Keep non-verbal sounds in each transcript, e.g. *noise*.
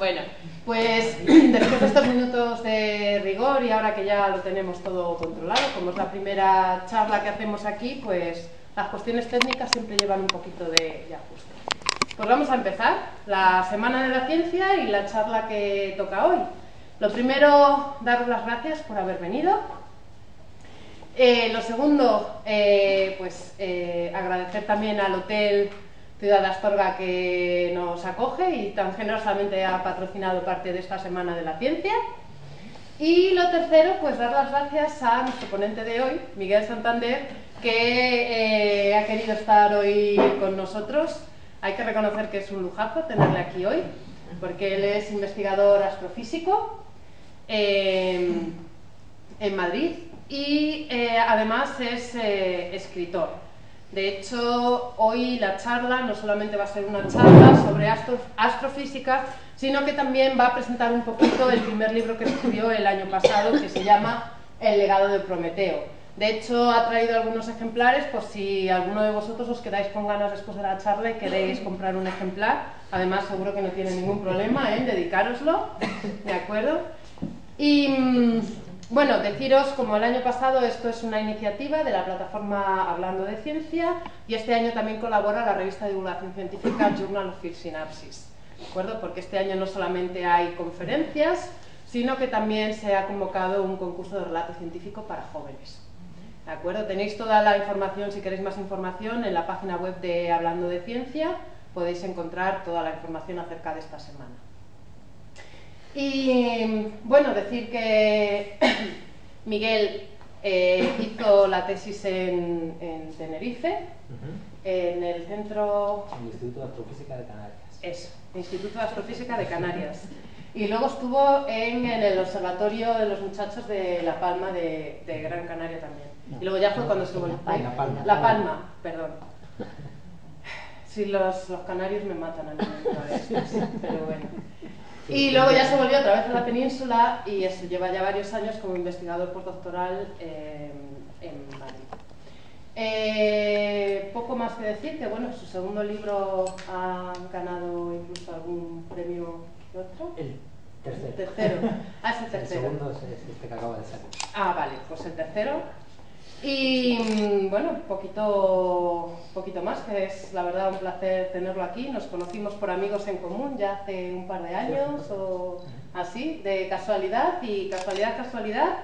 Bueno, pues *clears throat* después de estos minutos de rigor y ahora que ya lo tenemos todo controlado, como es la primera charla que hacemos aquí, pues las cuestiones técnicas siempre llevan un poquito de, ajuste. Pues vamos a empezar la Semana de la Ciencia y la charla que toca hoy. Lo primero, daros las gracias por haber venido. Eh, lo segundo, eh, pues eh, agradecer también al Hotel Ciudad Astorga que nos acoge y tan generosamente ha patrocinado parte de esta Semana de la Ciencia. Y lo tercero, pues dar las gracias a nuestro ponente de hoy, Miguel Santander, que ha querido estar hoy con nosotros. Hay que reconocer que es un lujazo tenerle aquí hoy, porque él es investigador astrofísico en Madrid y eh, además es eh, escritor. De hecho, hoy la charla no solamente va a ser una charla sobre astrofísica, sino que también va a presentar un poquito el primer libro que escribió el año pasado, que se llama El legado de Prometeo. De hecho, ha traído algunos ejemplares, por si alguno de vosotros os quedáis con ganas después de la charla y queréis comprar un ejemplar. Además, seguro que no tiene ningún problema en dedicároslo, ¿de acuerdo? Y mm, bueno, deciros, como el año pasado, esto es una iniciativa de la plataforma Hablando de Ciencia y este año también colabora la revista de divulgación científica Journal of Field Synapsis, ¿de acuerdo? Porque este año no solamente hay conferencias, sino que también se ha convocado un concurso de relato científico para jóvenes. ¿De acuerdo? Tenéis toda la información, si queréis más información, en la página web de Hablando de Ciencia, podéis encontrar toda la información acerca de esta semana. Y bueno, decir que *coughs* Miguel eh, hizo la tesis en, Tenerife, en el centro... El Instituto de Astrofísica de Canarias. Eso, Instituto de Astrofísica de Canarias. Y luego estuvo en, el Observatorio de los Muchachos de La Palma de, Gran Canaria también. Y luego ya fue cuando se volvió... La Palma. La Palma, perdón. Sí, los, los canarios me matan a mí, pero bueno. Y luego ya se volvió otra vez a la península y eso, lleva ya varios años como investigador postdoctoral eh, en Madrid. Eh, poco más que decir, que bueno, su segundo libro ha ganado incluso algún premio otro. El tercero. El tercero. Ah, es el *laughs* tercero. El segundo es este que acaba de salir. Ah, vale, pues el tercero. Y mm, bueno, poquito, poquito más, que es la verdad un placer tenerlo aquí. Nos conocimos por amigos en común ya hace un par de años o así, de casualidad y casualidad, casualidad.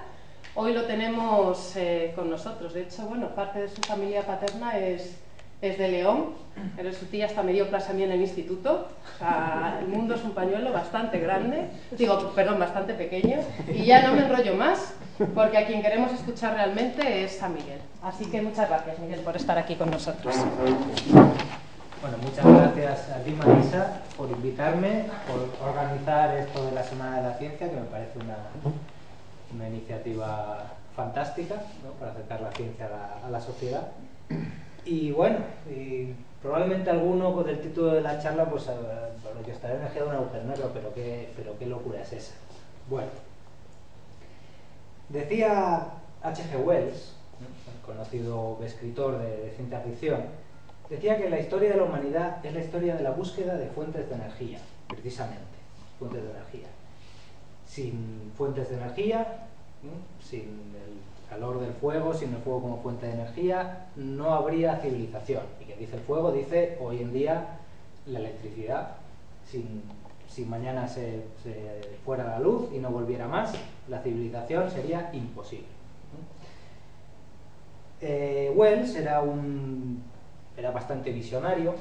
Hoy lo tenemos eh, con nosotros. De hecho, bueno, parte de su familia paterna es es de León, pero su tía hasta me dio clase a mí en el instituto. O sea, el mundo es un pañuelo bastante grande, digo, perdón, bastante pequeño. Y ya no me enrollo más, porque a quien queremos escuchar realmente es a Miguel. Así que muchas gracias, Miguel, por estar aquí con nosotros. Bueno, muchas gracias a ti, Marisa, por invitarme, por organizar esto de la Semana de la Ciencia, que me parece una, una iniciativa fantástica para acercar la ciencia a la, a sociedad. Y bueno, probablemente alguno con el título de la charla, pues lo que estaré energía de un agujero negro, pero qué, pero qué locura es esa. Bueno, decía H.G. Wells, el conocido escritor de, ciencia ficción, decía que la historia de la humanidad es la historia de la búsqueda de fuentes de energía, precisamente, fuentes de energía. Sin fuentes de energía, sin el calor del fuego, sin el fuego como fuente de energía, no habría civilización. Y que dice el fuego, dice hoy en día la electricidad. Sin, si mañana se, fuera la luz y no volviera más, la civilización sería imposible. Eh, Wells era, un, era bastante visionario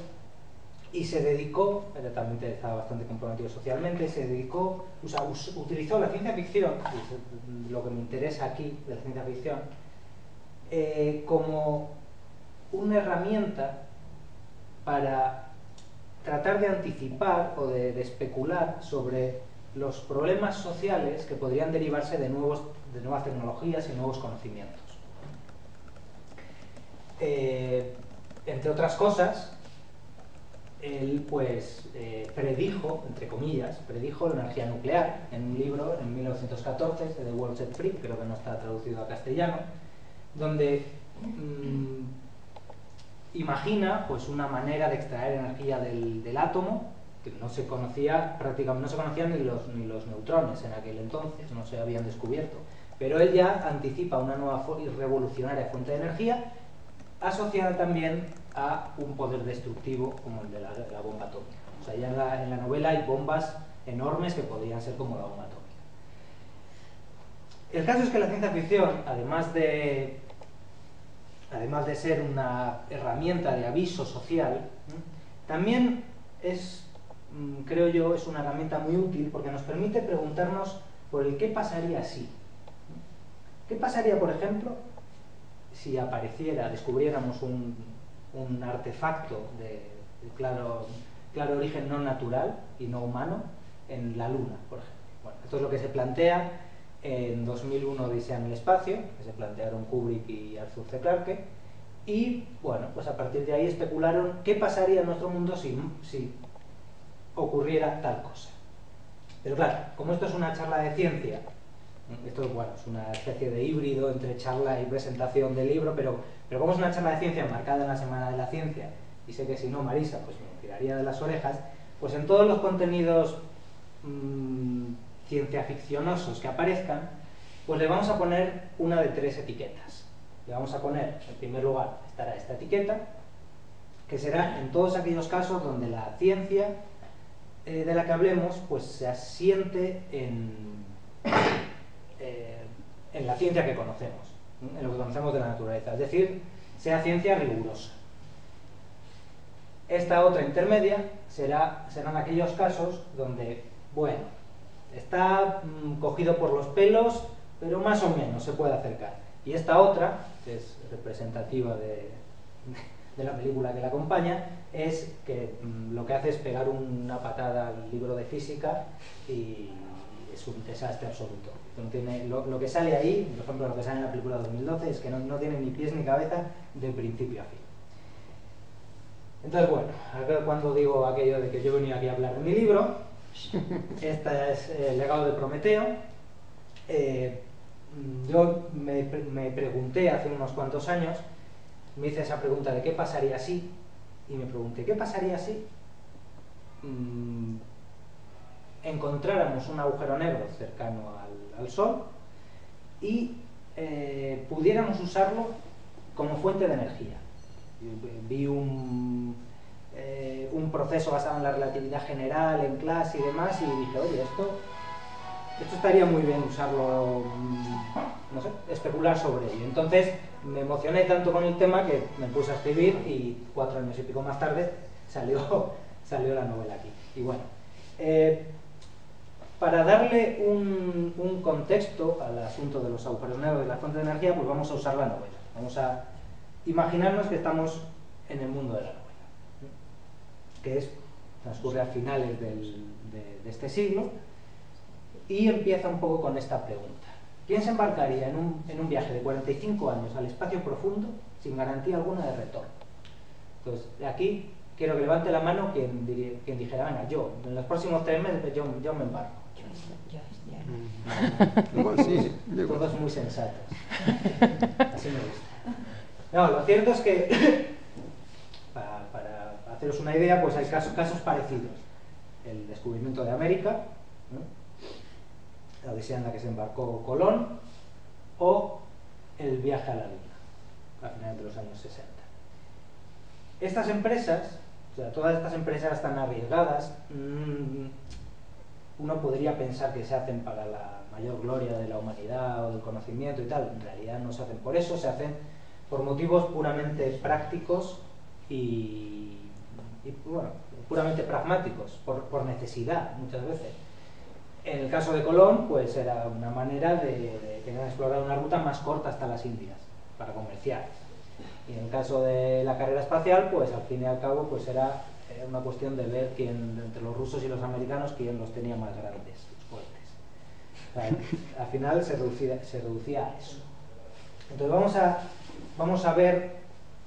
y se dedicó, pero también estaba bastante comprometido socialmente, se dedicó, o sea, utilizó la ciencia ficción, lo que me interesa aquí de la ciencia ficción, eh, como una herramienta para tratar de anticipar o de, especular sobre los problemas sociales que podrían derivarse de, nuevos, de nuevas tecnologías y nuevos conocimientos. Eh, entre otras cosas, él pues eh, predijo, entre comillas, predijo la energía nuclear en un libro en 1914 de The World Set Free, creo que no está traducido a castellano, donde mm, imagina pues una manera de extraer energía del, átomo no se conocía prácticamente no se conocían ni los, ni los neutrones en aquel entonces, no se habían descubierto. Pero él ya anticipa una nueva y revolucionaria fuente de energía asociada también a un poder destructivo como el de la, bomba atómica. O sea, ya en la, en la, novela hay bombas enormes que podrían ser como la bomba atómica. El caso es que la ciencia ficción, además de, además de ser una herramienta de aviso social, también es, mm, creo yo, es una herramienta muy útil porque nos permite preguntarnos por el qué pasaría si. ¿Qué pasaría, por ejemplo, si apareciera, descubriéramos un, artefacto de, claro, origen no natural y no humano en la Luna, por ejemplo. Esto es lo que se plantea en 2001 Odisea el espacio, que se plantearon Kubrick y Arthur C. Clarke, y bueno, pues a partir de ahí especularon qué pasaría en nuestro mundo si, si ocurriera tal cosa. Pero claro, como esto es una charla de ciencia, esto bueno, es una especie de híbrido entre charla y presentación del libro, pero, pero como es una charla de ciencia marcada en la Semana de la Ciencia, y sé que si no Marisa pues me tiraría de las orejas, pues en todos los contenidos mmm, ciencia ficcionosos que aparezcan, pues le vamos a poner una de tres etiquetas. Le vamos a poner, en primer lugar, estará esta etiqueta, que será en todos aquellos casos donde la ciencia eh, de la que hablemos pues se asiente en eh, en la ciencia que conocemos, en lo que conocemos de la naturaleza, es decir, sea ciencia rigurosa. Esta otra intermedia será, serán aquellos casos donde, bueno, está mm, cogido por los pelos, pero más o menos se puede acercar. Y esta otra, que es representativa de, de la película que la acompaña, es que mm, lo que hace es pegar una patada al libro de física y es un desastre absoluto. tiene, lo, que sale ahí, por ejemplo, lo que sale en la película 2012, es que no, no tiene ni pies ni cabeza de principio a fin. Entonces, bueno, cuando digo aquello de que yo venía aquí a hablar de mi libro, este es el legado de Prometeo. Eh, yo me, pregunté hace unos cuantos años, me hice esa pregunta de qué pasaría si, y me pregunté, ¿qué pasaría si mm, encontráramos un agujero negro cercano al, Sol y eh, pudiéramos usarlo como fuente de energía. Vi un, eh, un proceso basado en la relatividad general, en clase y demás, y dije, oye, esto, esto estaría muy bien usarlo, mm, no sé, especular sobre ello. Entonces me emocioné tanto con el tema que me puse a escribir y cuatro años y pico más tarde salió, *laughs* salió la novela aquí. Y bueno, eh, para darle un, contexto al asunto de los agujeros negros de la fuente de energía, pues vamos a usar la novela. Vamos a imaginarnos que estamos en el mundo de la novela, que es, transcurre a finales de, este siglo, y empieza un poco con esta pregunta. ¿Quién se embarcaría en un, en un viaje de 45 años al espacio profundo sin garantía alguna de retorno? Entonces, de aquí quiero que levante la mano quien, quien dijera, venga, yo, en los próximos tres meses yo, yo me embarco. *laughs* Igual sí. Todos muy sensatos. Así me gusta. No, lo cierto es que, haceros una idea, pues hay casos, parecidos. El descubrimiento de América, la odisea en la que se embarcó Colón, o el viaje a la Luna, a finales de los años 60. Estas empresas, o sea, todas estas empresas están arriesgadas, mmm, uno podría pensar que se hacen para la mayor gloria de la humanidad o del conocimiento y tal. En realidad no se hacen por eso, se hacen por motivos puramente prácticos y, bueno, puramente pragmáticos, por, necesidad muchas veces. En el caso de Colón, pues era una manera de, de explorar una ruta más corta hasta las Indias, para comerciar. Y en el caso de la carrera espacial, pues al fin y al cabo, pues era una cuestión de ver quién, entre los rusos y los americanos, quién los tenía más grandes, fuertes. *laughs* al final se reducía, se reducía a eso. Entonces vamos a, vamos a ver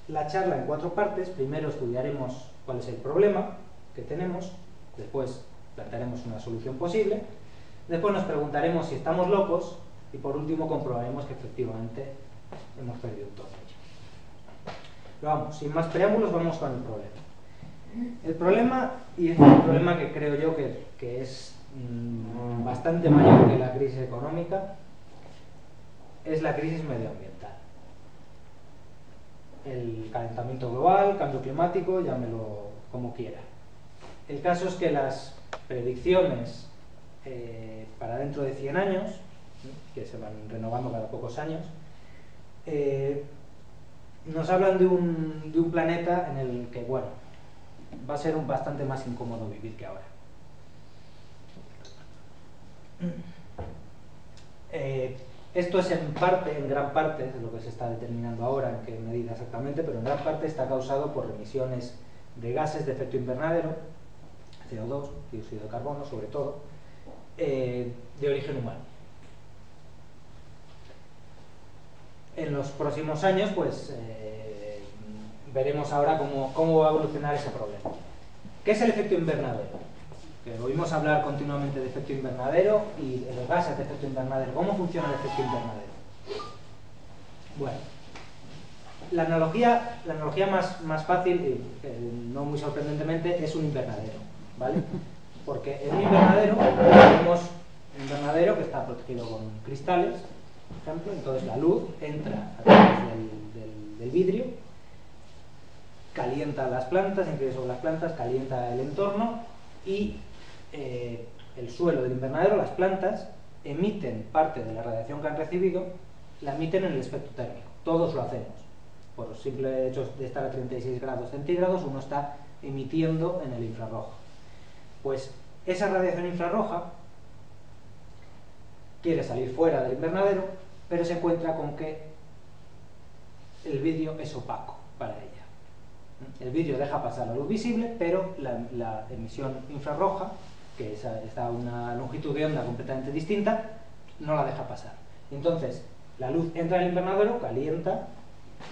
la charla en cuatro partes. Primero estudiaremos cuál es el problema que tenemos, después plantearemos una solución posible, después nos preguntaremos si estamos locos y por último comprobaremos que efectivamente hemos perdido todo. Pero vamos, sin más preámbulos, vamos con el problema. El problema, y es un problema que creo yo que, que es mm, bastante mayor que la crisis económica, es la crisis medioambiental. El calentamiento global, cambio climático, llámelo como quiera. El caso es que las predicciones eh, para dentro de 100 años, que se van renovando cada pocos años, eh, nos hablan de un, planeta en el que, bueno, va a ser un bastante más incómodo vivir que ahora. Eh, esto es en parte, en gran parte, es lo que se está determinando ahora, en qué medida exactamente, pero en gran parte está causado por emisiones de gases de efecto invernadero, CO2, dióxido de carbono sobre todo, eh, de origen humano. En los próximos años, pues, eh, veremos ahora cómo, cómo va a evolucionar ese problema. ¿Qué es el efecto invernadero? Que oímos hablar continuamente de efecto invernadero y de los gases de efecto invernadero. ¿Cómo funciona el efecto invernadero? Bueno, la analogía, la analogía más, más fácil, y eh, no muy sorprendentemente, es un invernadero, ¿vale? Porque en un invernadero tenemos un invernadero que está protegido con cristales, por ejemplo, entonces la luz entra a través del, del vidrio calienta las plantas, incide sobre las plantas, calienta el entorno y eh, el suelo del invernadero, las plantas, emiten parte de la radiación que han recibido, la emiten en el espectro térmico. Todos lo hacemos. Por el simple hecho de estar a 36 grados centígrados, uno está emitiendo en el infrarrojo. Pues esa radiación infrarroja quiere salir fuera del invernadero, pero se encuentra con que el vidrio es opaco para ella. El vidrio deja pasar la luz visible, pero la, emisión infrarroja, que está a una longitud de onda completamente distinta, no la deja pasar. Entonces, la luz entra en el invernadero, calienta,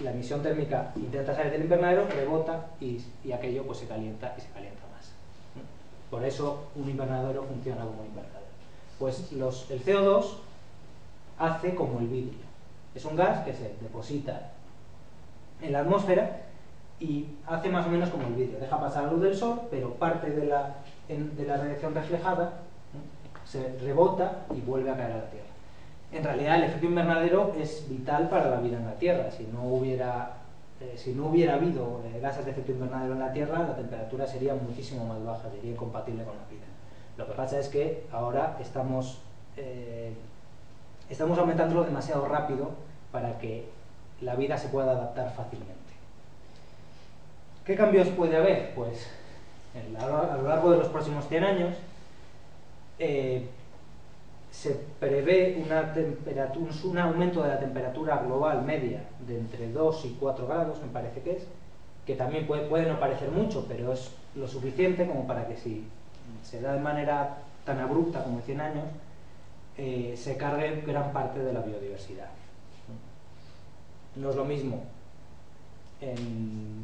la emisión térmica intenta salir del invernadero, rebota y, aquello pues se calienta y se calienta más. Por eso un invernadero funciona como un invernadero. Pues los, el CO2 hace como el vidrio. Es un gas que se deposita en la atmósfera y hace más o menos como el vidrio, deja pasar la luz del sol, pero parte de la, de la radiación reflejada se rebota y vuelve a caer a la Tierra. En realidad el efecto invernadero es vital para la vida en la Tierra. Si no hubiera, eh, si no hubiera habido eh, gases de efecto invernadero en la Tierra, la temperatura sería muchísimo más baja, sería incompatible con la vida. Lo que pasa es que ahora estamos, eh, estamos aumentándolo demasiado rápido para que la vida se pueda adaptar fácilmente. ¿Qué cambios puede haber? Pues a lo largo de los próximos 100 años eh, se prevé un aumento de la temperatura global media de entre 2 y 4 grados, me parece que es, que también puede, puede no parecer mucho, pero es lo suficiente como para que si se da de manera tan abrupta como en 100 años, eh, se cargue gran parte de la biodiversidad. No es lo mismo en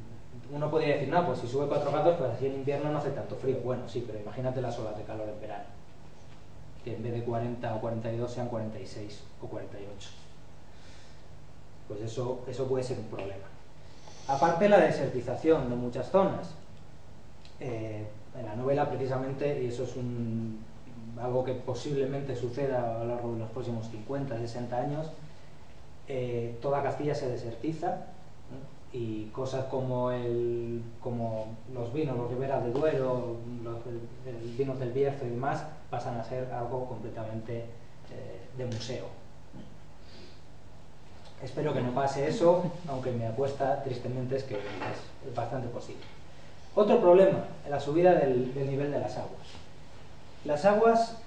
uno podría decir, no, pues si sube 4 grados, pues así en invierno no hace tanto frío. Bueno, sí, pero imagínate las olas de calor en verano. Que en vez de 40 o 42 sean 46 o 48. Pues eso, eso puede ser un problema. Aparte la desertización de muchas zonas. Eh, en la novela precisamente, y eso es un, algo que posiblemente suceda a lo largo de los próximos 50, 60 años, eh, toda Castilla se desertiza y cosas como, el, como los vinos, los Ribera de Duero, los, vinos del Bierzo y demás, pasan a ser algo completamente eh, de museo. Espero que no pase eso, aunque me apuesta tristemente es que es bastante posible. Otro problema, la subida del, del nivel de las aguas. Las aguas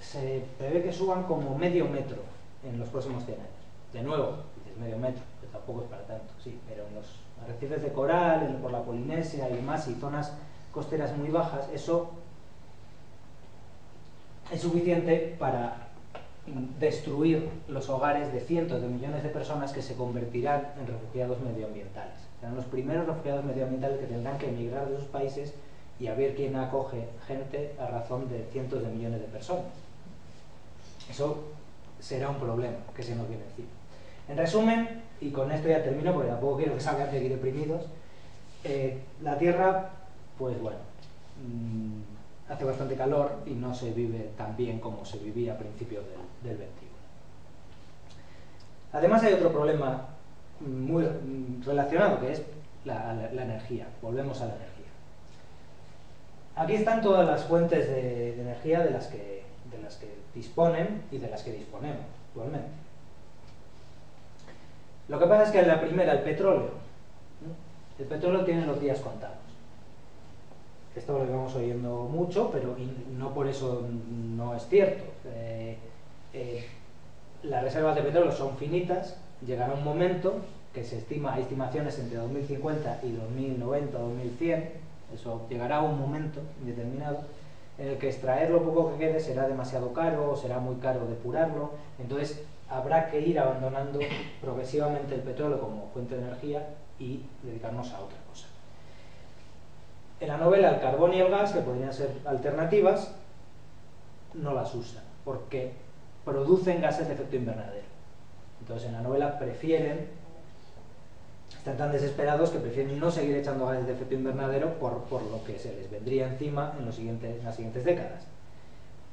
se prevé que suban como medio metro en los próximos 100 años. De nuevo, medio metro, tampoco es para tanto, sí, pero en los arrecifes de coral, por la Polinesia y demás, y zonas costeras muy bajas, eso es suficiente para destruir los hogares de cientos de millones de personas que se convertirán en refugiados medioambientales. Serán los primeros refugiados medioambientales que tendrán que emigrar de sus países y a ver quién acoge gente a razón de cientos de millones de personas. Eso será un problema que se nos viene encima. En resumen, y con esto ya termino porque tampoco quiero que salgan de aquí deprimidos, eh, la Tierra pues bueno, mm, hace bastante calor y no se vive tan bien como se vivía a principios del, del 21. Además hay otro problema muy relacionado que es la, energía. Volvemos a la energía. Aquí están todas las fuentes de, energía de las que disponen y de las que disponemos actualmente. Lo que pasa es que la primera, el petróleo. El petróleo tiene los días contados. Esto lo vamos oyendo mucho, pero no por eso no es cierto. Eh, eh, las reservas de petróleo son finitas, llegará un momento que se estima, hay estimaciones entre 2050 y 2090, 2100, eso llegará un momento determinado en el que extraer lo poco que quede será demasiado caro o será muy caro depurarlo, entonces habrá que ir abandonando progresivamente el petróleo como fuente de energía y dedicarnos a otra cosa. En la novela el carbón y el gas, que podrían ser alternativas, no las usan, porque producen gases de efecto invernadero. Entonces en la novela prefieren, están tan desesperados que prefieren no seguir echando gases de efecto invernadero por, lo que se les vendría encima en las siguientes décadas.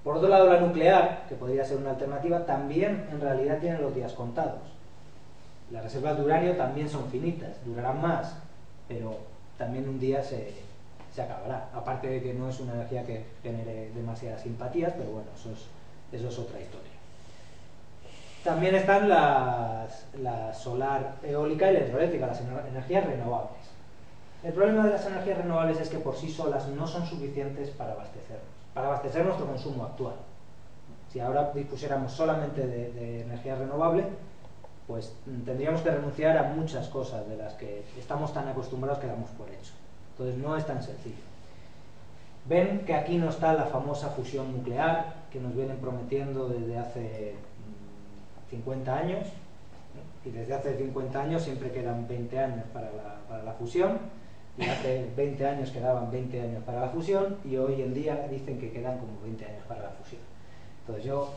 Por otro lado, la nuclear, que podría ser una alternativa, también en realidad tiene los días contados. Las reservas de uranio también son finitas, durarán más, pero también un día se, se acabará. Aparte de que no es una energía que genere demasiadas simpatías, pero bueno, eso es, eso es otra historia. También están las, la solar eólica y la las energías renovables. El problema de las energías renovables es que por sí solas no son suficientes para abastecernos, para abastecer nuestro consumo actual. Si ahora dispusiéramos solamente de, de energía renovable, pues tendríamos que renunciar a muchas cosas de las que estamos tan acostumbrados que damos por hecho. Entonces no es tan sencillo. Ven que aquí no está la famosa fusión nuclear que nos vienen prometiendo desde hace 50 años, y desde hace 50 años siempre quedan 20 años para la, fusión, y hace 20 años quedaban 20 años para la fusión, y hoy en día dicen que quedan como 20 años para la fusión. Entonces yo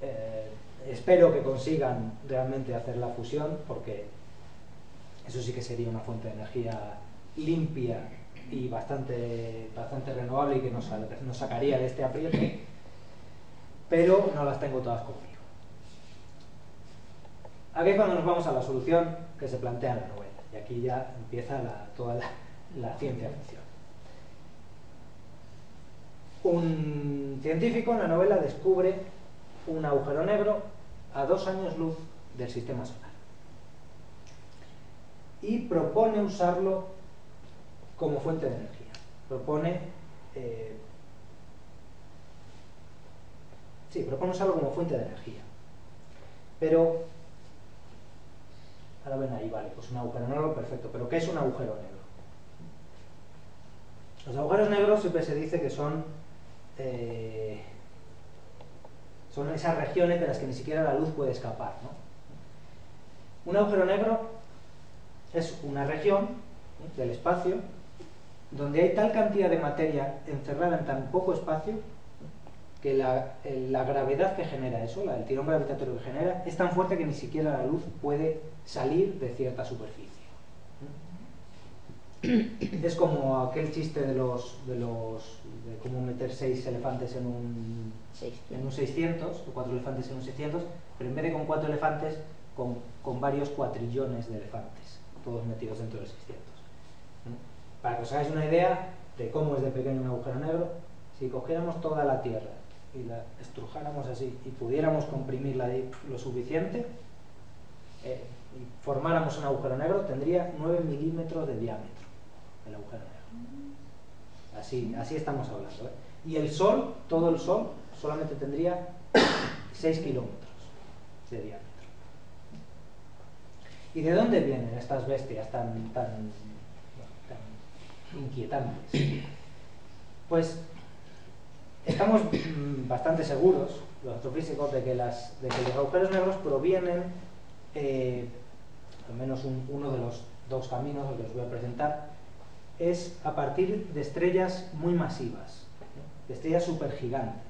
eh, espero que consigan realmente hacer la fusión, porque eso sí que sería una fuente de energía limpia y bastante, bastante renovable y que nos, sacaría de este apriete, pero no las tengo todas conmigo. Aquí es cuando nos vamos a la solución que se plantea la novela. Aquí ya empieza toda la, ciencia ficción. Un científico en la novela descubre un agujero negro a dos años luz del sistema solar. Y propone usarlo como fuente de energía. Propone... Eh, sí, propone usarlo como fuente de energía. Pero Ahora ven ahí, vale, pues un agujero negro, perfecto. ¿Pero qué es un agujero negro? Los agujeros negros siempre se dice que son, eh, son esas regiones de las que ni siquiera la luz puede escapar. ¿no? Un agujero negro es una región del espacio donde hay tal cantidad de materia encerrada en tan poco espacio que la, gravedad que genera eso, el tirón gravitatorio que genera, es tan fuerte que ni siquiera la luz puede salir de cierta superficie. *clears throat* Es como aquel chiste de los de los de cómo meter seis elefantes en un, en un 600, o cuatro elefantes en un 600, pero en vez de con cuatro elefantes, con, con varios cuatrillones de elefantes, todos metidos dentro del 600. Para que os hagáis una idea de cómo es de pequeño un agujero negro, si cogiéramos toda la Tierra y la estrujáramos así y pudiéramos comprimirla lo suficiente eh, formáramos un agujero negro, tendría 9 milímetros de diámetro el agujero negro. Así, así estamos hablando. ¿eh? Y el Sol, todo el Sol, solamente tendría *coughs* 6 kilómetros de diámetro. ¿Y de dónde vienen estas bestias tan, tan, tan inquietantes? Pues Estamos mm, bastante seguros, los astrofísicos, de que, las, de que los agujeros negros provienen, eh, al menos uno de los dos caminos que os voy a presentar, es a partir de estrellas muy masivas, de estrellas supergigantes.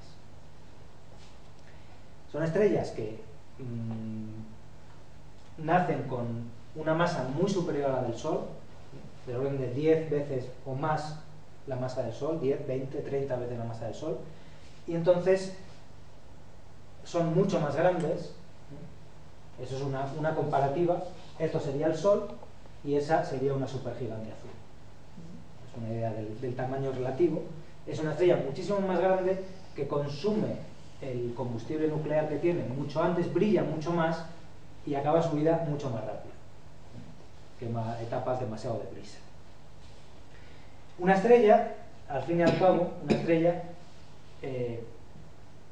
Son estrellas que mm, nacen con una masa muy superior a la del Sol, de orden de 10 veces o más la masa del Sol, 10, 20, 30 veces la masa del Sol, y entonces son mucho más grandes, eso es una comparativa, esto sería el Sol y esa sería una supergigante azul. Es una idea del, tamaño relativo. Es una estrella muchísimo más grande que consume el combustible nuclear que tiene mucho antes, brilla mucho más y acaba su vida mucho más rápido. Quema etapas demasiado deprisa. Una estrella, al fin y al cabo, una estrella, eh,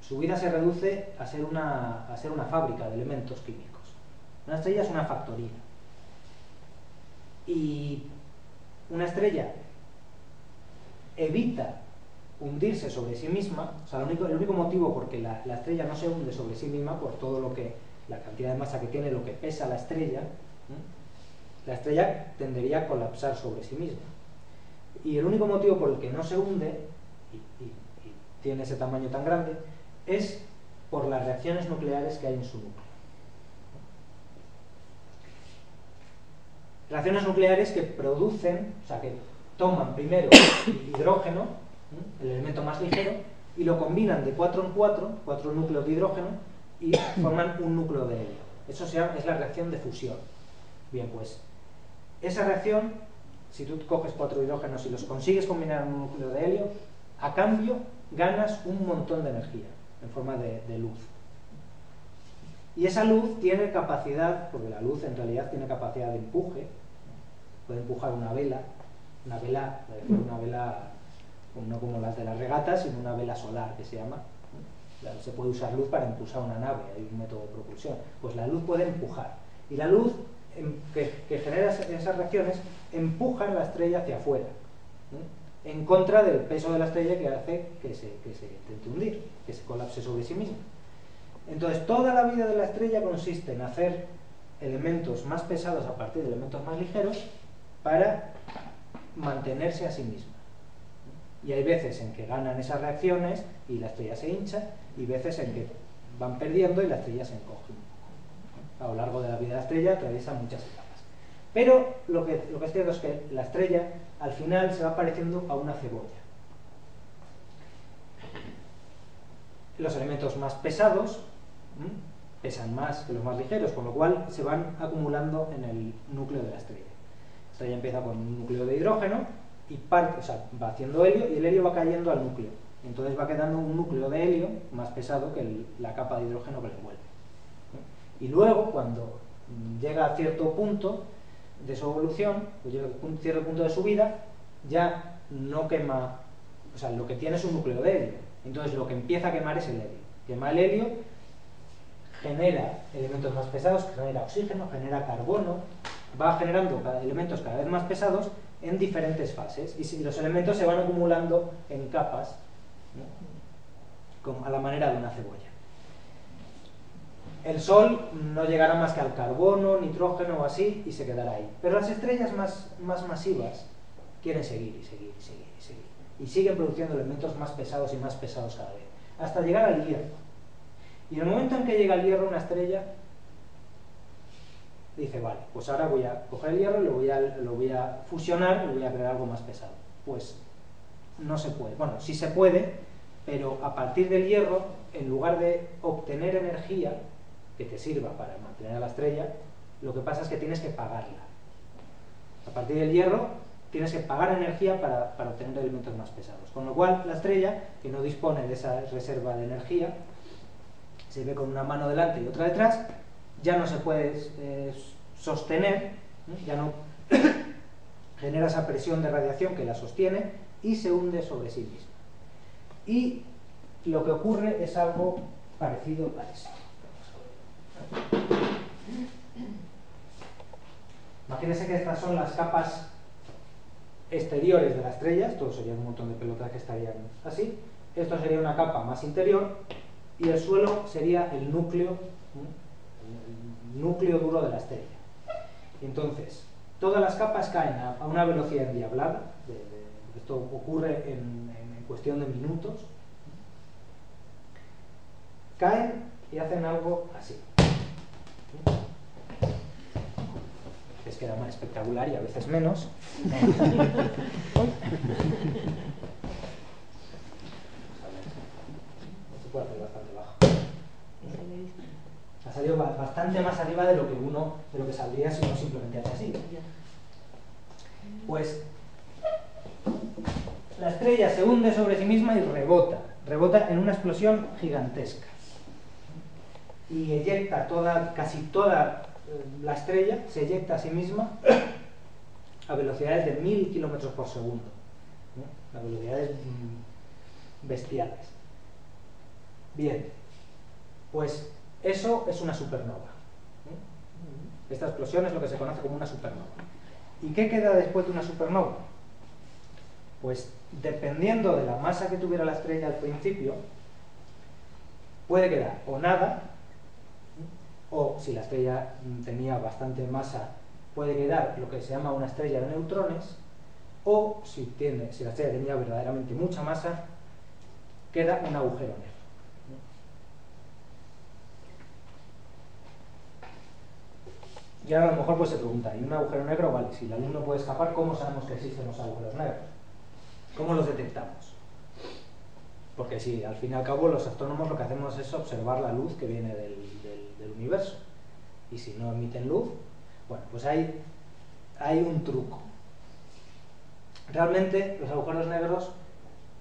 su vida se reduce a ser, una, a ser una fábrica de elementos químicos. Una estrella es una factoría. Y una estrella evita hundirse sobre sí misma, o sea, el único, motivo por que la, la, estrella no se hunde sobre sí misma, por todo lo que, la cantidad de masa que tiene, lo que pesa la estrella, la estrella tendería a colapsar sobre sí misma. Y el único motivo por el que no se hunde, y, y tiene ese tamaño tan grande, es por las reacciones nucleares que hay en su núcleo. Reacciones nucleares que producen, o sea, que toman primero *coughs* hidrógeno, el elemento más ligero, y lo combinan de 4 en 4, cuatro núcleos de hidrógeno, y *coughs* forman un núcleo de helio. Eso se llama, es la reacción de fusión. Bien, pues esa reacción, si tú coges cuatro hidrógenos y los consigues combinar en un núcleo de helio, a cambio ganas un montón de energía en forma de, de luz. Y esa luz tiene capacidad, porque la luz en realidad tiene capacidad de empuje, puede empujar una vela, una vela, una vela no como las de las regatas, sino una vela solar que se llama. Se puede usar luz para impulsar una nave, hay un método de propulsión. Pues la luz puede empujar. Y la luz que, que genera esas reacciones empuja la estrella hacia afuera, en contra del peso de la estrella que hace que se, que se intente hundir, que se colapse sobre sí misma. Entonces, toda la vida de la estrella consiste en hacer elementos más pesados a partir de elementos más ligeros para mantenerse a sí misma. Y hay veces en que ganan esas reacciones y la estrella se hincha, y veces en que van perdiendo y la estrella se encoge. A lo largo de la vida de la estrella atraviesa muchas etapas. Pero lo que, lo que es cierto es que la estrella al final se va pareciendo a una cebolla. Los elementos más pesados pesan más que los más ligeros, con lo cual se van acumulando en el núcleo de la estrella. La estrella empieza con un núcleo de hidrógeno y o va haciendo helio y el helio va cayendo al núcleo. Entonces va quedando un núcleo de helio más pesado que la capa de hidrógeno que le envuelve. Y luego, cuando llega a cierto punto de su evolución, pues llega a un cierto punto de su vida, ya no quema, o sea, lo que tiene es un núcleo de helio. Entonces lo que empieza a quemar es el helio. Quema el helio genera elementos más pesados, genera oxígeno, genera carbono, va generando elementos cada vez más pesados en diferentes fases y los elementos se van acumulando en capas ¿no? a la manera de una cebolla. El Sol no llegará más que al carbono, nitrógeno o así y se quedará ahí. Pero las estrellas más, más masivas quieren seguir y seguir y seguir y seguir. Y siguen produciendo elementos más pesados y más pesados cada vez. Hasta llegar al hierro. Y en el momento en que llega el hierro una estrella, dice, vale, pues ahora voy a coger el hierro y lo voy a, lo voy a fusionar y voy a crear algo más pesado. Pues no se puede. Bueno, sí se puede, pero a partir del hierro, en lugar de obtener energía que te sirva para mantener a la estrella, lo que pasa es que tienes que pagarla. A partir del hierro tienes que pagar energía para, para obtener elementos más pesados. Con lo cual, la estrella, que no dispone de esa reserva de energía, se ve con una mano delante y otra detrás, ya no se puede eh, sostener, ya no *coughs* genera esa presión de radiación que la sostiene y se hunde sobre sí misma. Y lo que ocurre es algo parecido a eso. Imagínense que estas son las capas exteriores de la estrella, esto sería un montón de pelotas que estarían así, esto sería una capa más interior y el suelo sería el núcleo, núcleo duro de la estrella. Entonces, todas las capas caen a, una velocidad endiablada, de, de, esto ocurre en, en, cuestión de minutos, caen y hacen algo así. es que era más espectacular y a veces menos. *laughs* *laughs* Ha salido bastante más arriba de lo que uno, de lo que saldría si uno simplemente hace así. Pues la estrella se hunde sobre sí misma y rebota, rebota en una explosión gigantesca. Y eyecta toda, casi toda eh, la estrella, se eyecta a sí misma a velocidades de mil kilómetros por segundo. A velocidades mm, bestiales. Bien, pues eso es una supernova. Esta explosión es lo que se conoce como una supernova. ¿Y qué queda después de una supernova? Pues dependiendo de la masa que tuviera la estrella al principio, puede quedar o nada, o si la estrella tenía bastante masa, puede quedar lo que se llama una estrella de neutrones, o si, tiene, si la estrella tenía verdaderamente mucha masa, queda un agujero negro. Y ahora a lo mejor pues se pregunta, ¿y un agujero negro? Vale, si la luz no puede escapar, ¿cómo sabemos que existen los agujeros negros? ¿Cómo los detectamos? Porque si al fin y al cabo los astrónomos lo que hacemos es observar la luz que viene del, universo. Y si no emiten luz, bueno, pues hay, hay un truco. Realmente los agujeros negros,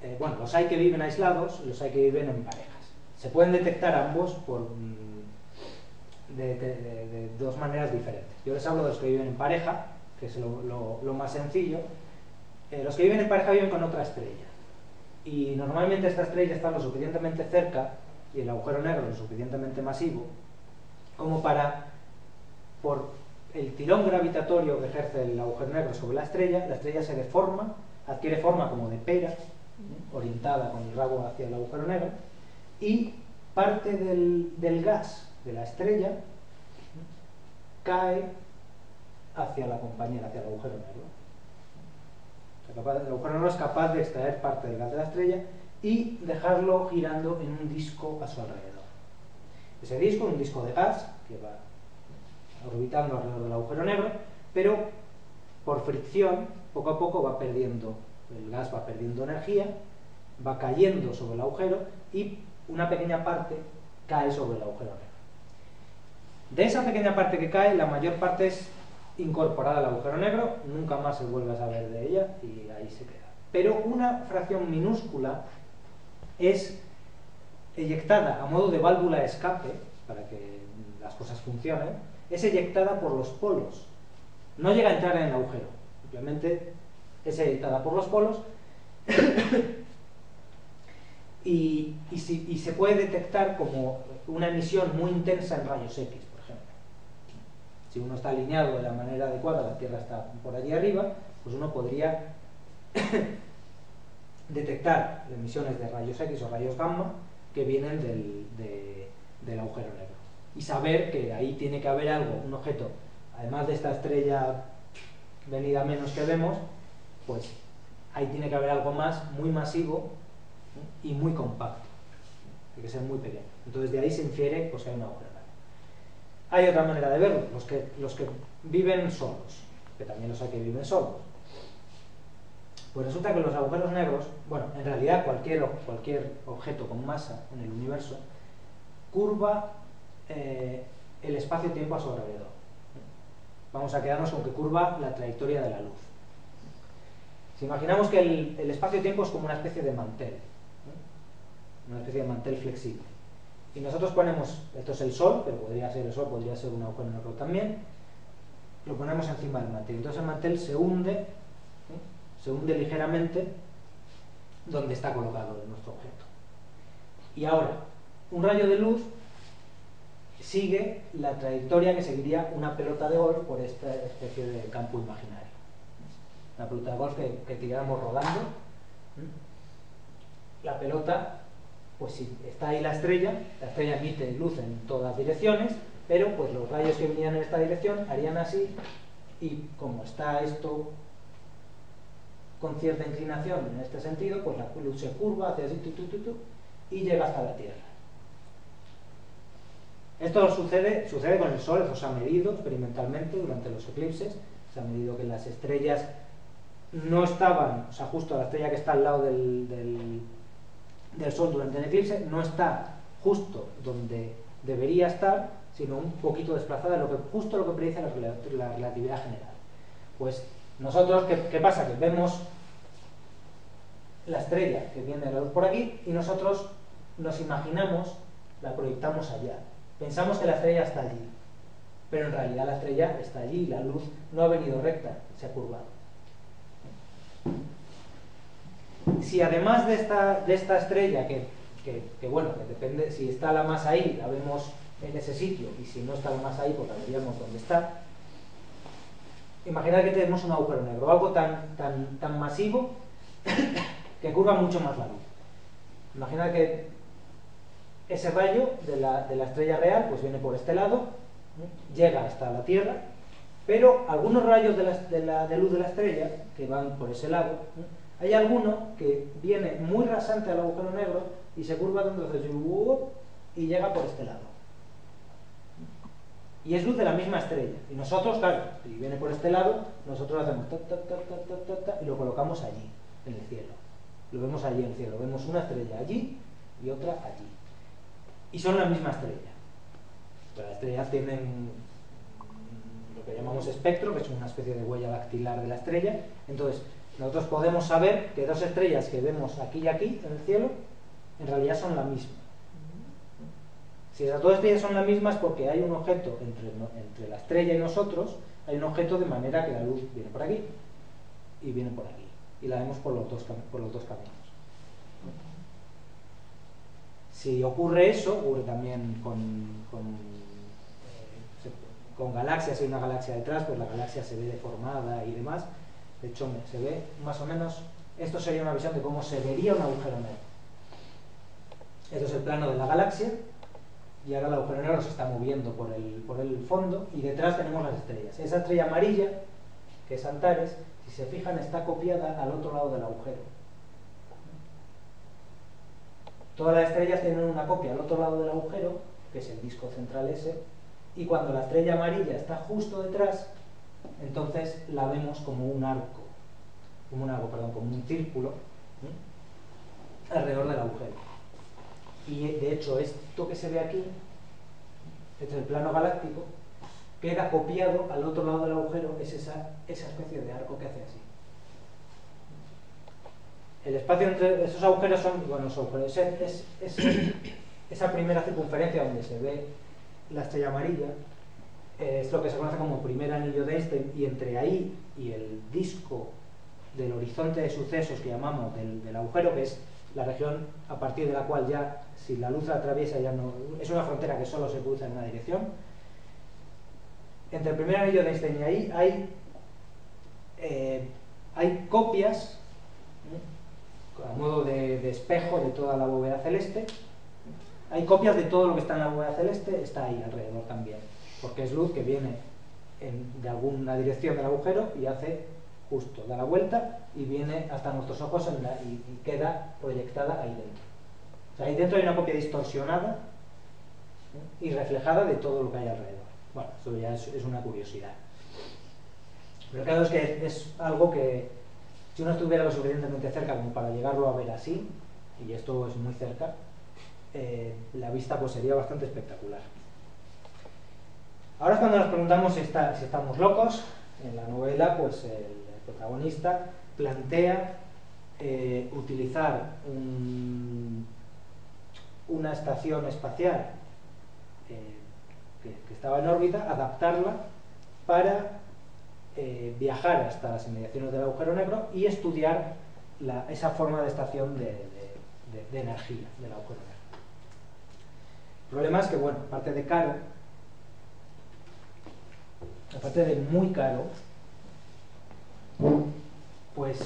eh, bueno, los hay que viven aislados, los hay que viven en parejas. Se pueden detectar ambos por mm, de, dos maneras diferentes. Yo les hablo de los que viven en pareja, que es lo, más sencillo. Eh, los que viven en pareja viven con otra estrella. Y normalmente esta estrella está lo suficientemente cerca y el agujero negro lo suficientemente masivo como para, por el tirón gravitatorio que ejerce el agujero negro sobre la estrella, la estrella se deforma, adquiere forma como de pera, orientada con el rabo hacia el agujero negro, y parte del, del gas de la estrella cae hacia la compañera, hacia el agujero negro. el agujero negro es capaz de extraer parte del gas de la estrella y dejarlo girando en un disco a su alrededor. Ese disco un disco de gas que va orbitando alrededor del agujero negro, pero por fricción, poco a poco va perdiendo, el gas va perdiendo energía, va cayendo sobre el agujero y una pequeña parte cae sobre el agujero negro. De esa pequeña parte que cae, la mayor parte es incorporada al agujero negro, nunca más se vuelve a saber de ella y ahí se queda. Pero una fracción minúscula es eyectada a modo de válvula de escape, para que las cosas funcionen, es eyectada por los polos. No llega a entrar en el agujero, simplemente es eyectada por los polos *coughs* y, y se puede detectar como una emisión muy intensa en rayos X si uno está alineado de la manera adecuada, la Tierra está por allí arriba, pues uno podría *coughs* detectar emisiones de rayos X o rayos gamma que vienen del, agujero negro. Y saber que ahí tiene que haber algo, un objeto, además de esta estrella venida menos que vemos, pues ahí tiene que haber algo más, muy masivo y muy compacto. Tiene que ser muy pequeño. Entonces de ahí se infiere pues, que hay un agujero. Hay otra manera de verlo, los que, los que viven solos, que también los hay que viven solos. Pues resulta que los agujeros negros, bueno, en realidad cualquier, cualquier objeto con masa en el universo, curva eh, el espacio-tiempo a su alrededor. Vamos a quedarnos con que curva la trayectoria de la luz. Si imaginamos que el, el espacio-tiempo es como una especie de mantel, una especie de mantel flexible. Y nosotros ponemos, esto es el Sol, pero podría ser el Sol, podría ser un agujero negro también, lo ponemos encima del mantel. Entonces el mantel se hunde, se hunde ligeramente donde está colocado nuestro objeto. Y ahora, un rayo de luz sigue la trayectoria que seguiría una pelota de golf por esta especie de campo imaginario. Una pelota de golf que, que tiramos rodando. La pelota pues si está ahí la estrella, la estrella emite luz en todas direcciones, pero pues los rayos que venían en esta dirección harían así y como está esto con cierta inclinación en este sentido, pues la luz se curva hacia así tu, tu, y llega hasta la Tierra. Esto sucede, sucede con el Sol, eso se ha medido experimentalmente durante los eclipses, se ha medido que las estrellas no estaban, o sea, justo la estrella que está al lado del, del, Sol durante el eclipse, no está justo donde debería estar, sino un poquito desplazada, lo que, justo lo que predice la, la relatividad general. Pues nosotros, ¿qué, ¿qué, pasa? Que vemos la estrella que viene de la luz por aquí y nosotros nos imaginamos, la proyectamos allá. Pensamos que la estrella está allí, pero en realidad la estrella está allí, la luz no ha venido recta, se ha curvado. Si además de esta, de esta estrella, que, bueno, que depende, si está la masa ahí, la vemos en ese sitio, y si no está la masa ahí, pues la veríamos donde está, imaginad que tenemos un agujero negro, algo tan, tan, tan masivo *coughs* que curva mucho más la luz. Imaginad que ese rayo de la, estrella real pues viene por este lado, llega hasta la Tierra, pero algunos rayos de, la, de, luz de la estrella que van por ese lado, hay alguno que viene muy rasante al agujero negro y se curva entonces y llega por este lado. Y es luz de la misma estrella. Y nosotros, claro, si viene por este lado, nosotros hacemos ta, ta, ta, y lo colocamos allí, en el cielo. Lo vemos allí en el cielo. Vemos una estrella allí y otra allí y son la misma estrella. Las estrellas tienen lo que llamamos espectro, que es una especie de huella dactilar de la estrella. Entonces, nosotros podemos saber que dos estrellas que vemos aquí y aquí en el cielo, en realidad son la misma. Si esas dos estrellas son las mismas porque hay un objeto entre, entre la estrella y nosotros, hay un objeto de manera que la luz viene por aquí y viene por aquí. Y la vemos por los dos, por los dos caminos. Si ocurre eso, ocurre también con, con, eh, con, galaxias, si hay una galaxia detrás, pues la galaxia se ve deformada y demás. De hecho, se ve más o menos, esto sería una visión de cómo se vería un agujero negro. Esto es el plano de la galaxia, y ahora el agujero negro se está moviendo por el, por el fondo, y detrás tenemos las estrellas. Esa estrella amarilla, que es Antares, si se fijan, está copiada al otro lado del agujero Todas las estrellas tienen una copia al otro lado del agujero, que es el disco central ese, y cuando la estrella amarilla está justo detrás, entonces la vemos como un arco, como un arco, perdón, como un círculo alrededor del agujero. Y de hecho esto que se ve aquí, este es el plano galáctico, queda copiado al otro lado del agujero, es esa, esa especie de arco que hace así el espacio entre esos agujeros son, bueno, es, *coughs* esa primera circunferencia donde se ve la estrella amarilla, es lo que se conoce como primer anillo de Einstein, y entre ahí y el disco del horizonte de sucesos que llamamos del, agujero, que es la región a partir de la cual ya, si la luz atraviesa, ya no. es una frontera que solo se cruza en una dirección. Entre el primer anillo de Einstein y ahí hay, eh, hay copias a modo de, espejo de toda la bóveda celeste. Hay copias de todo lo que está en la bóveda celeste, está ahí alrededor también, porque es luz que viene de alguna dirección del agujero y hace justo, da la vuelta y viene hasta nuestros ojos y, queda proyectada ahí dentro. ahí dentro hay una copia distorsionada y reflejada de todo lo que hay alrededor. Bueno, eso ya es, una curiosidad. Pero claro, es que es algo que, si uno estuviera lo suficientemente cerca como para llegarlo a ver así, y esto es muy cerca, eh, la vista pues sería bastante espectacular. Ahora es cuando nos preguntamos si, estamos locos. En la novela, pues el, protagonista plantea eh, utilizar una estación espacial eh, que, estaba en órbita, adaptarla para eh, viajar hasta las inmediaciones del agujero negro y estudiar esa forma de estación de, energía del agujero negro. El problema es que, bueno, aparte de caro, aparte de muy caro, pues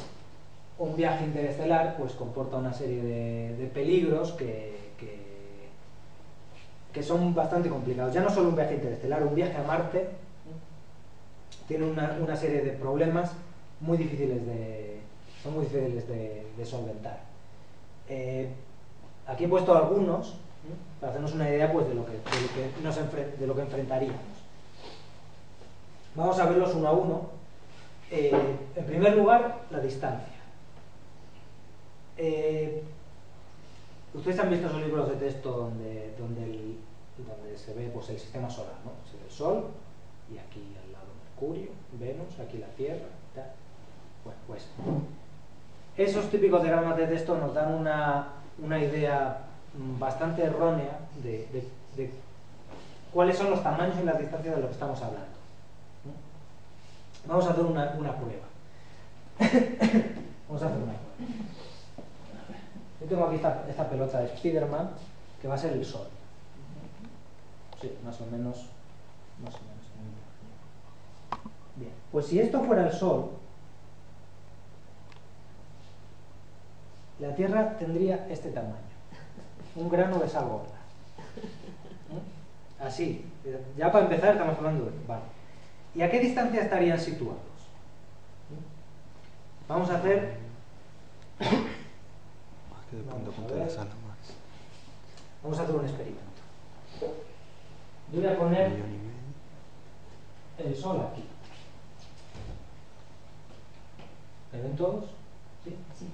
un viaje interestelar pues comporta una serie de, peligros que, que, son bastante complicados. Ya no solo un viaje interestelar, un viaje a Marte tiene una, serie de problemas muy difíciles de, son muy difíciles de, solventar. Eh, aquí he puesto algunos, Para hacernos una idea pues, de, lo que, nos de lo que enfrentaríamos. Vamos a verlos uno a uno. Eh, en primer lugar, la distancia. Eh, ustedes han visto esos libros de texto donde, donde, se ve pues, el sistema solar, ¿no? Se ve el Sol y aquí al lado Mercurio, Venus, aquí la Tierra. Bueno, pues esos típicos diagramas de texto nos dan una, una idea bastante errónea de, de, cuáles son los tamaños y las distancias de lo que estamos hablando. Vamos a hacer una, prueba. Vamos a hacer una prueba. Yo tengo aquí esta, pelota de Spiderman que va a ser el Sol. Sí, más o menos. Más o menos. Bien, pues si esto fuera el Sol, la Tierra tendría este tamaño. Un grano de sal gorda. ¿Mm? Así. Ya para empezar estamos hablando de... Vale. ¿Y a qué distancia estarían situados? Vamos a hacer... Vamos a hacer un experimento. Yo voy a poner el sol aquí. ¿Me ven todos? ¿Sí? sí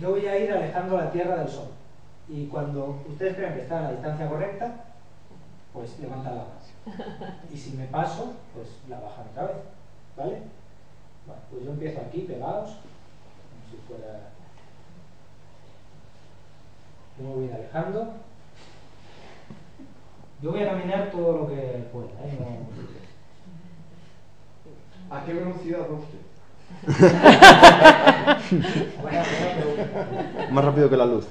yo voy a ir alejando la Tierra del Sol. Y cuando ustedes crean que está a la distancia correcta, pues levantan la mano. Y si me paso, pues la bajan otra vez. ¿Vale? Bueno, pues yo empiezo aquí, pegados, como si fuera... Yo me voy alejando. Yo voy a caminar todo lo que pueda. ¿eh? ¿A qué velocidad va usted? *laughs* más rápido que la luz.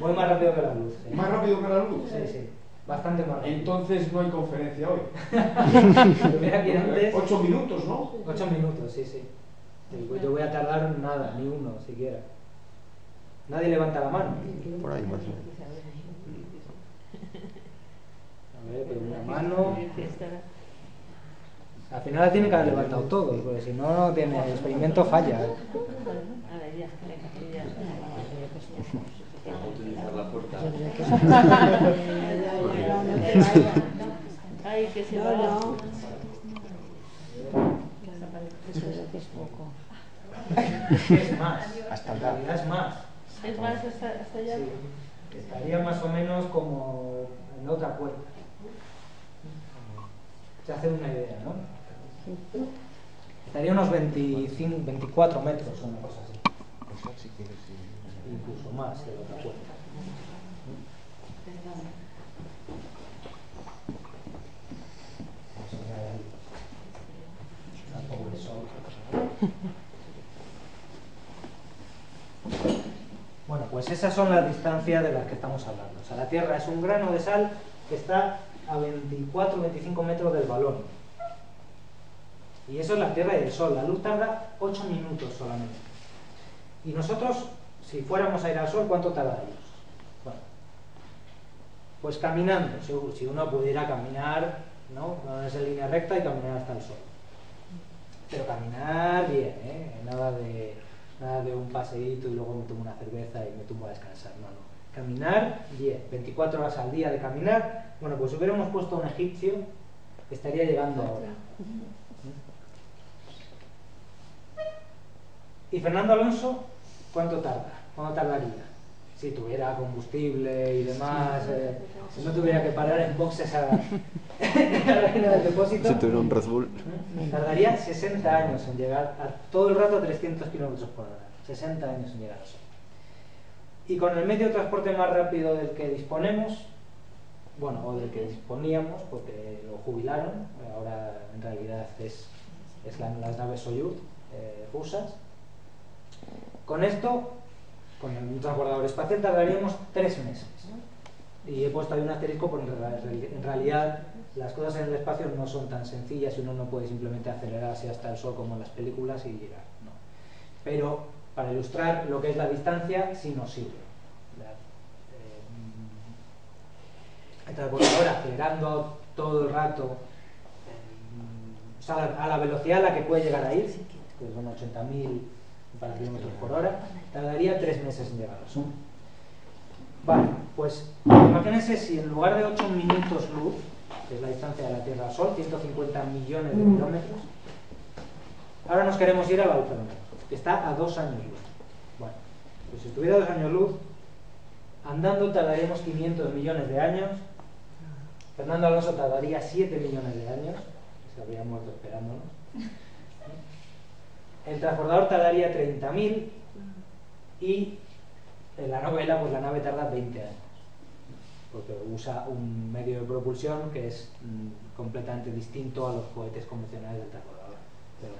Voy más rápido que la luz. ¿Más rápido que la luz? Sí, sí. Bastante más rápido. Entonces no hay conferencia hoy. *laughs* Ocho minutos, ¿no? Ocho minutos, sí, sí. Yo voy a tardar nada, ni uno siquiera. Nadie levanta la mano. Por ahí más A ver, pero una mano. Al final la tiene que haber levantado todo, porque si no, no tiene, el experimento falla. Ay, que se va. No, Es más, hasta en realidad es más. Es más hasta, hasta allá. Sí. Estaría más o menos como en otra puerta. Se hace una idea, ¿no? Estaría unos 25, 24 metros, una cosa así. Incluso más de la otra puerta. *laughs* Bueno, pues esas son las distancias de las que estamos hablando. O sea, la Tierra es un grano de sal que está a 24-25 metros del balón. Y eso es la Tierra y el Sol. La luz tarda 8 minutos solamente. Y nosotros, si fuéramos a ir al Sol, ¿cuánto tardaríamos? Bueno, pues caminando. Si uno pudiera caminar, ¿no? No es línea recta y caminar hasta el Sol. Pero caminar bien, ¿eh? Nada de, nada de un paseíto y luego me tomo una cerveza y me tumbo a descansar. No, no. Caminar bien. 24 horas al día de caminar. Bueno, pues si hubiéramos puesto un egipcio, estaría llegando ahora. ¿Y Fernando Alonso cuánto tarda? ¿Cuánto tardaría? Si tuviera combustible y demás, eh, si no tuviera que parar en boxes a, *laughs* la del depósito. Si tuviera un Red Bull. Tardaría 60 años en llegar a todo el rato a 300 kilómetros por hora. 60 años en llegar a eso. Y con el medio de transporte más rápido del que disponemos, bueno, o del que disponíamos, porque lo jubilaron, ahora en realidad es, es las naves Soyuz eh, rusas, con esto, con el transbordador espacial, tardaríamos tres meses. Y he puesto ahí un asterisco porque en realidad las cosas en el espacio no son tan sencillas y uno no puede simplemente acelerarse hasta el Sol como en las películas y llegar. Pero para ilustrar lo que es la distancia, sí nos sirve. El transbordador acelerando todo el rato a la velocidad a la que puede llegar a ir, que son 80.000 para kilómetros por hora, tardaría tres meses en llegar al Sol. Vale, pues imagínense si en lugar de 8 minutos luz, que es la distancia de la Tierra al Sol, 150 millones de kilómetros, ahora nos queremos ir al negro, que está a 2 años luz. Bueno, pues si estuviera a 2 años luz, andando tardaríamos 500 millones de años, Fernando Alonso tardaría 7 millones de años, se habría muerto esperándonos. El transbordador tardaría 30.000 y en la novela, pues la nave tarda 20 años. Porque usa un medio de propulsión que es mm, completamente distinto a los cohetes convencionales del transbordador. Pero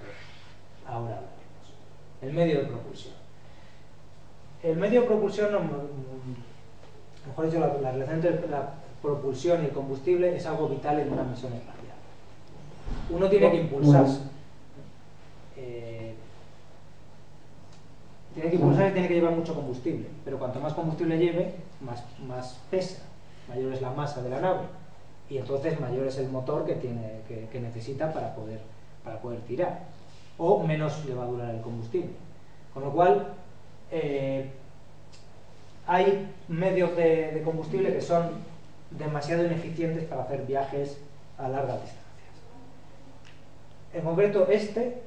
ahora hablaremos. El medio de propulsión. El medio de propulsión, no, mejor dicho, la, la relación entre la propulsión y el combustible es algo vital en una misión espacial. Uno tiene que impulsarse. Eh, tiene que impulsar y tiene que llevar mucho combustible. Pero cuanto más combustible lleve, más, más pesa, mayor es la masa de la nave. Y entonces mayor es el motor que, tiene, que, necesita para poder, para poder tirar. O menos le va a durar el combustible. Con lo cual, eh, hay medios de, de combustible que son demasiado ineficientes para hacer viajes a largas distancias. En concreto, este,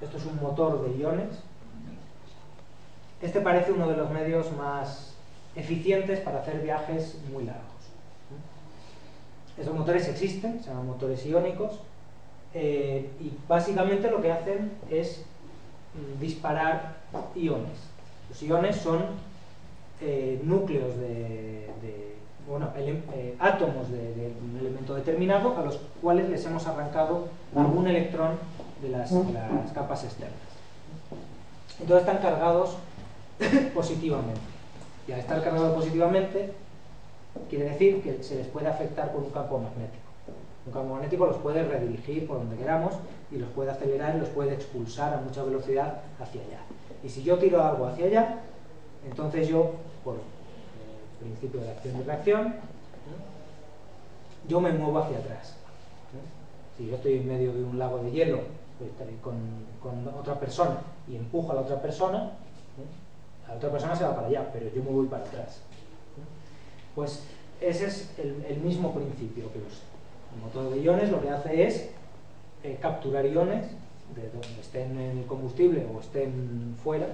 esto es un motor de iones, este parece uno de los medios más eficientes para hacer viajes muy largos. Estos motores existen, se llaman motores iónicos, eh, y básicamente lo que hacen es mm, disparar iones. Los iones son eh, núcleos de, bueno, eh, átomos de, un elemento determinado a los cuales les hemos arrancado algún electrón de las capas externas. Entonces están cargados *coughs* positivamente. Y al estar cargados positivamente, quiere decir que se les puede afectar con un campo magnético. Un campo magnético los puede redirigir por donde queramos y los puede acelerar y los puede expulsar a mucha velocidad hacia allá. Y si yo tiro algo hacia allá, entonces yo, por eh, principio de acción y reacción, yo me muevo hacia atrás. Si yo estoy en medio de un lago de hielo pues, con, con otra persona y empujo a la otra persona. La otra persona se va para allá, pero yo me voy para atrás. Pues ese es el, mismo principio que usa. El motor de iones lo que hace es eh, capturar iones de donde estén en el combustible o estén fuera,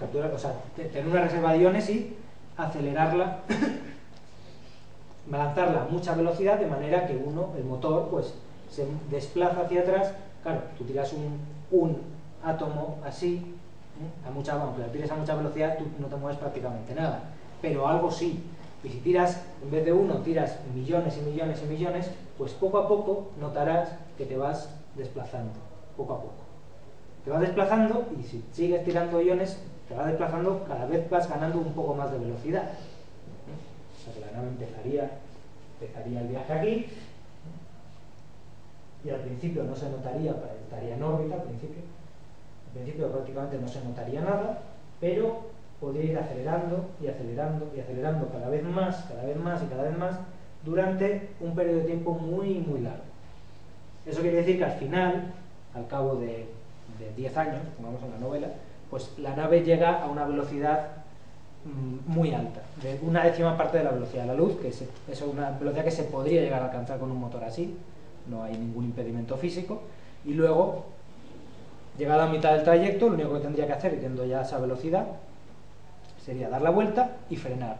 capturar, o sea, te- tener una reserva de iones y acelerarla, *coughs* lanzarla a mucha velocidad de manera que uno, el motor, pues se desplaza hacia atrás. Claro, tú tiras un átomo así, a mucha, aunque lo tires a mucha velocidad, tú no te mueves prácticamente nada, pero algo sí. Y si tiras, en vez de uno, tiras millones y millones y millones, pues poco a poco notarás que te vas desplazando, poco a poco. Te vas desplazando y si sigues tirando iones, te vas desplazando, cada vez vas ganando un poco más de velocidad. O sea que la nave empezaría, empezaría el viaje aquí, y al principio no se notaría, estaría en órbita al principio, al principio prácticamente no se notaría nada, pero podría ir acelerando y acelerando y acelerando cada vez más, cada vez más y cada vez más durante un periodo de tiempo muy, muy largo. Eso quiere decir que al final, al cabo de, de 10 años, pongamos en la novela, pues la nave llega a una velocidad mm, muy alta, de una décima parte de la velocidad de la luz, que es una velocidad que se podría llegar a alcanzar con un motor así, no hay ningún impedimento físico, y luego, llegada a mitad del trayecto, lo único que tendría que hacer, yendo ya a esa velocidad, sería dar la vuelta y frenar.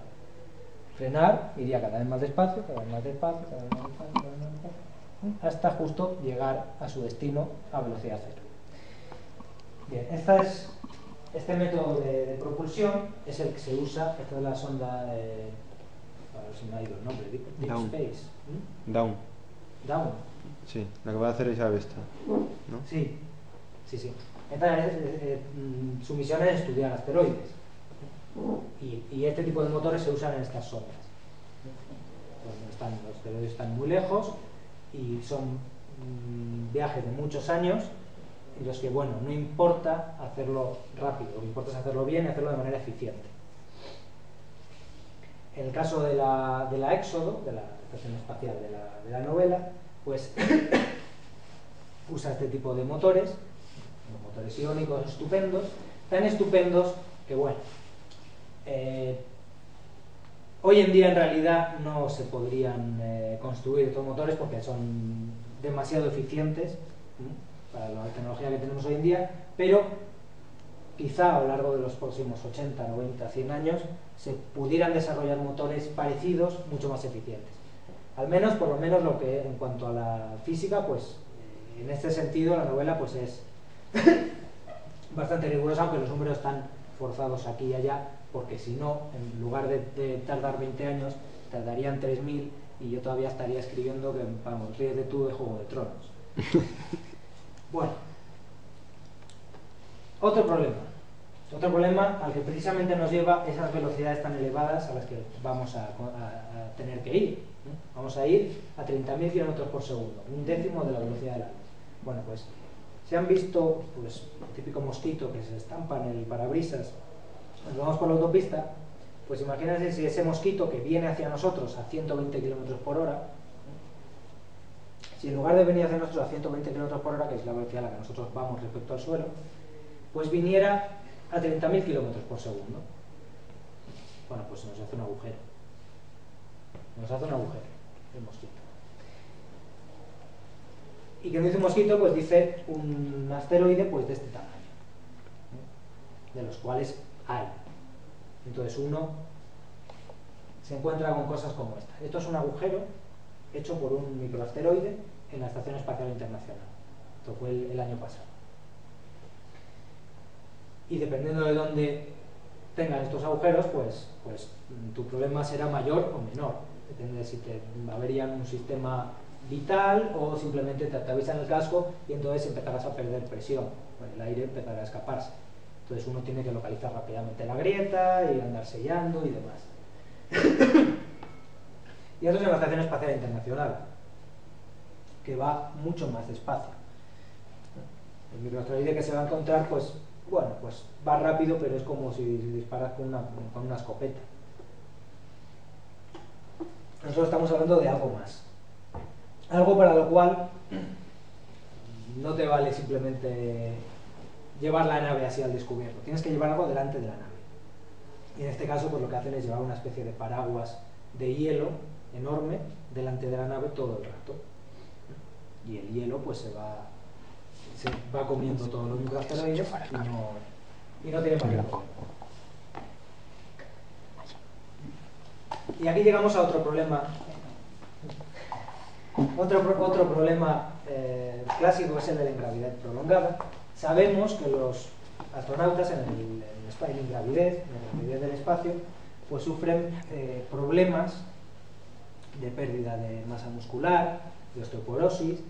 Frenar, iría cada vez más despacio, cada vez más despacio, cada vez más despacio, cada vez más despacio, hasta justo llegar a su destino a velocidad cero. Bien, esta es, este método de, de propulsión es el que se usa, esta es la sonda, eh, a ver si me ha ido el nombre, Deep, Deep Down. Space. ¿Mm? Down. Down. Sí, la que va a hacer Isabel esta. ¿No? Sí, sí, sí. Eh, eh, mm, su misión es estudiar asteroides. Y, este tipo de motores se usan en estas están, los asteroides están muy lejos y son mm, viajes de muchos años en los que, bueno, no importa hacerlo rápido, lo que importa es hacerlo bien y hacerlo de manera eficiente. En el caso de la, de Éxodo, de la estación espacial de la, de la novela, pues *coughs* usa este tipo de motores, unos motores iónicos estupendos, tan estupendos que, bueno, Eh, hoy en día en realidad no se podrían eh, construir estos motores porque son demasiado eficientes para la tecnología que tenemos hoy en día, pero quizá a lo largo de los próximos 80, 90, 100 años se pudieran desarrollar motores parecidos mucho más eficientes. Al menos, por lo menos lo que en cuanto a la física, pues en este sentido la novela pues es *laughs* bastante rigurosa, aunque los números están forzados aquí y allá, porque si no, en lugar de, de tardar 20 años, tardarían 3.000 y yo todavía estaría escribiendo que, vamos, ríete tú de Juego de Tronos. *laughs* Bueno, otro problema. Otro problema al que precisamente nos lleva esas velocidades tan elevadas a las que vamos a, a- a tener que ir. ¿no? Vamos a ir a 30.000 km por segundo, un décimo de la velocidad de la luz. Bueno, pues se han visto pues, el típico mosquito que se estampa en el parabrisas cuando vamos por la autopista, pues imagínense si ese mosquito que viene hacia nosotros a 120 km por hora, si en lugar de venir hacia nosotros a 120 km por hora, que es la velocidad a la que nosotros vamos respecto al suelo, pues viniera a 30.000 km por segundo. Bueno, pues se nos hace un agujero. Nos hace un agujero el mosquito. ¿Y que dice un mosquito? Pues dice un asteroide pues de este tamaño, de los cuales hay. Entonces uno se encuentra con cosas como esta. Esto es un agujero hecho por un microasteroide en la Estación Espacial Internacional. Esto fue el, año pasado. Y dependiendo de dónde tengan estos agujeros, pues, pues tu problema será mayor o menor. Depende de si te averían un sistema vital o simplemente te atravisan el casco y entonces empezarás a perder presión. El aire empezará a escaparse. Entonces uno tiene que localizar rápidamente la grieta y andar sellando y demás. *coughs* y eso es en la Estación Espacial Internacional, que va mucho más despacio. El microasteroide que se va a encontrar, pues, bueno, pues va rápido, pero es como si disparas con una, con una escopeta. Nosotros estamos hablando de algo más. Algo para lo cual no te vale simplemente llevar la nave así al descubierto. Tienes que llevar algo delante de la nave. Y en este caso, pues lo que hacen es llevar una especie de paraguas de hielo enorme delante de la nave todo el rato. Y el hielo, pues se va, se va comiendo todos los microasteroides y no, y no tiene problema. Y aquí llegamos a otro problema. Otro, otro problema eh, clásico es el de la ingravidez prolongada. Sabemos que los astronautas en, el, en ingravidez, en la ingravidez del espacio, pues sufren eh, problemas de pérdida de masa muscular, de osteoporosis,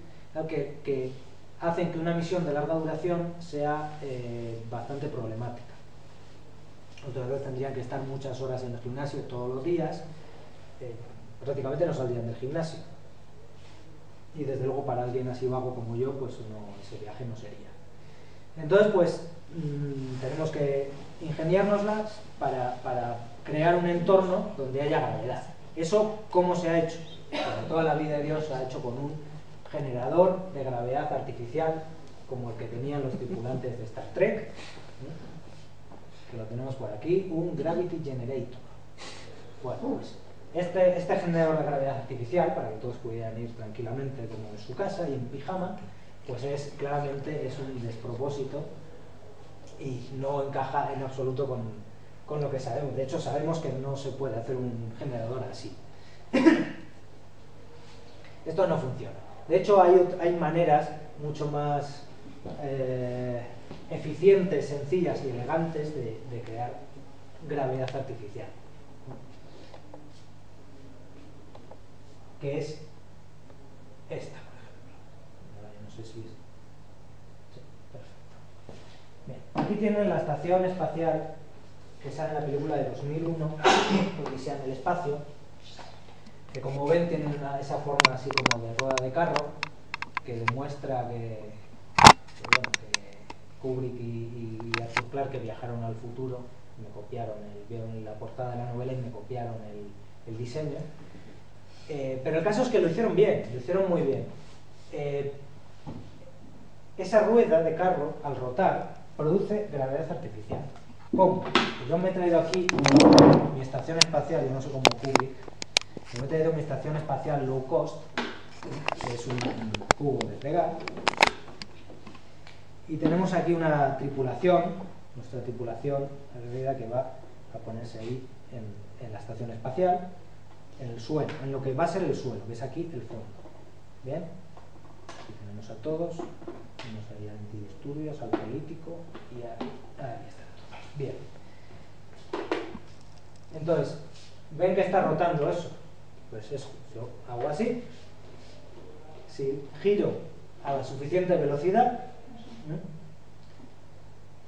que, hacen que una misión de larga duración sea eh, bastante problemática. Otras veces tendrían que estar muchas horas en el gimnasio todos los días, prácticamente no saldrían del gimnasio. Y desde luego para alguien así vago como yo, pues ese viaje no sería. Entonces, pues mm, tenemos que ingeniárnoslas para, para crear un entorno donde haya gravedad. ¿Eso cómo se ha hecho? Pues toda la vida de Dios se ha hecho con un generador de gravedad artificial como el que tenían los tripulantes de Star Trek, que lo tenemos por aquí, un Gravity Generator. Bueno, pues este, este generador de gravedad artificial, para que todos pudieran ir tranquilamente como en su casa y en pijama, pues es claramente es un despropósito y no encaja en absoluto con, con lo que sabemos. De hecho, sabemos que no se puede hacer un generador así. *coughs* Esto no funciona. De hecho, hay, hay maneras mucho más eh, eficientes, sencillas y elegantes de crear gravedad artificial. Que es esta, por ejemplo. No sé si es. Sí, perfecto. Aquí tienen la estación espacial que sale en la película de 2001, *coughs* Odisea en el espacio, que como ven tiene esa forma así como de rueda de carro, que demuestra que, Kubrick y, y Arthur Clarke viajaron al futuro, me copiaron, el, vieron la portada de la novela y me copiaron el diseño. Eh, pero el caso es que lo hicieron bien, lo hicieron muy bien. Eh, esa rueda de carro, al rotar, produce gravedad artificial. ¿Cómo? Pues yo me he traído aquí mi estación espacial, yo no sé cómo Kubrick, me he traído mi estación espacial low cost, que es un cubo de pegar, y tenemos aquí una tripulación, nuestra tripulación en realidad que va a ponerse ahí en la estación espacial, en el suelo, en lo que va a ser el suelo, ves aquí el fondo. ¿Bien? Aquí tenemos a todos, tenemos ahí al antidisturbios, al político y a, ahí está. Bien. Entonces, ¿ven que está rotando eso? Pues eso, yo hago así. Si giro a la suficiente velocidad, ¿eh?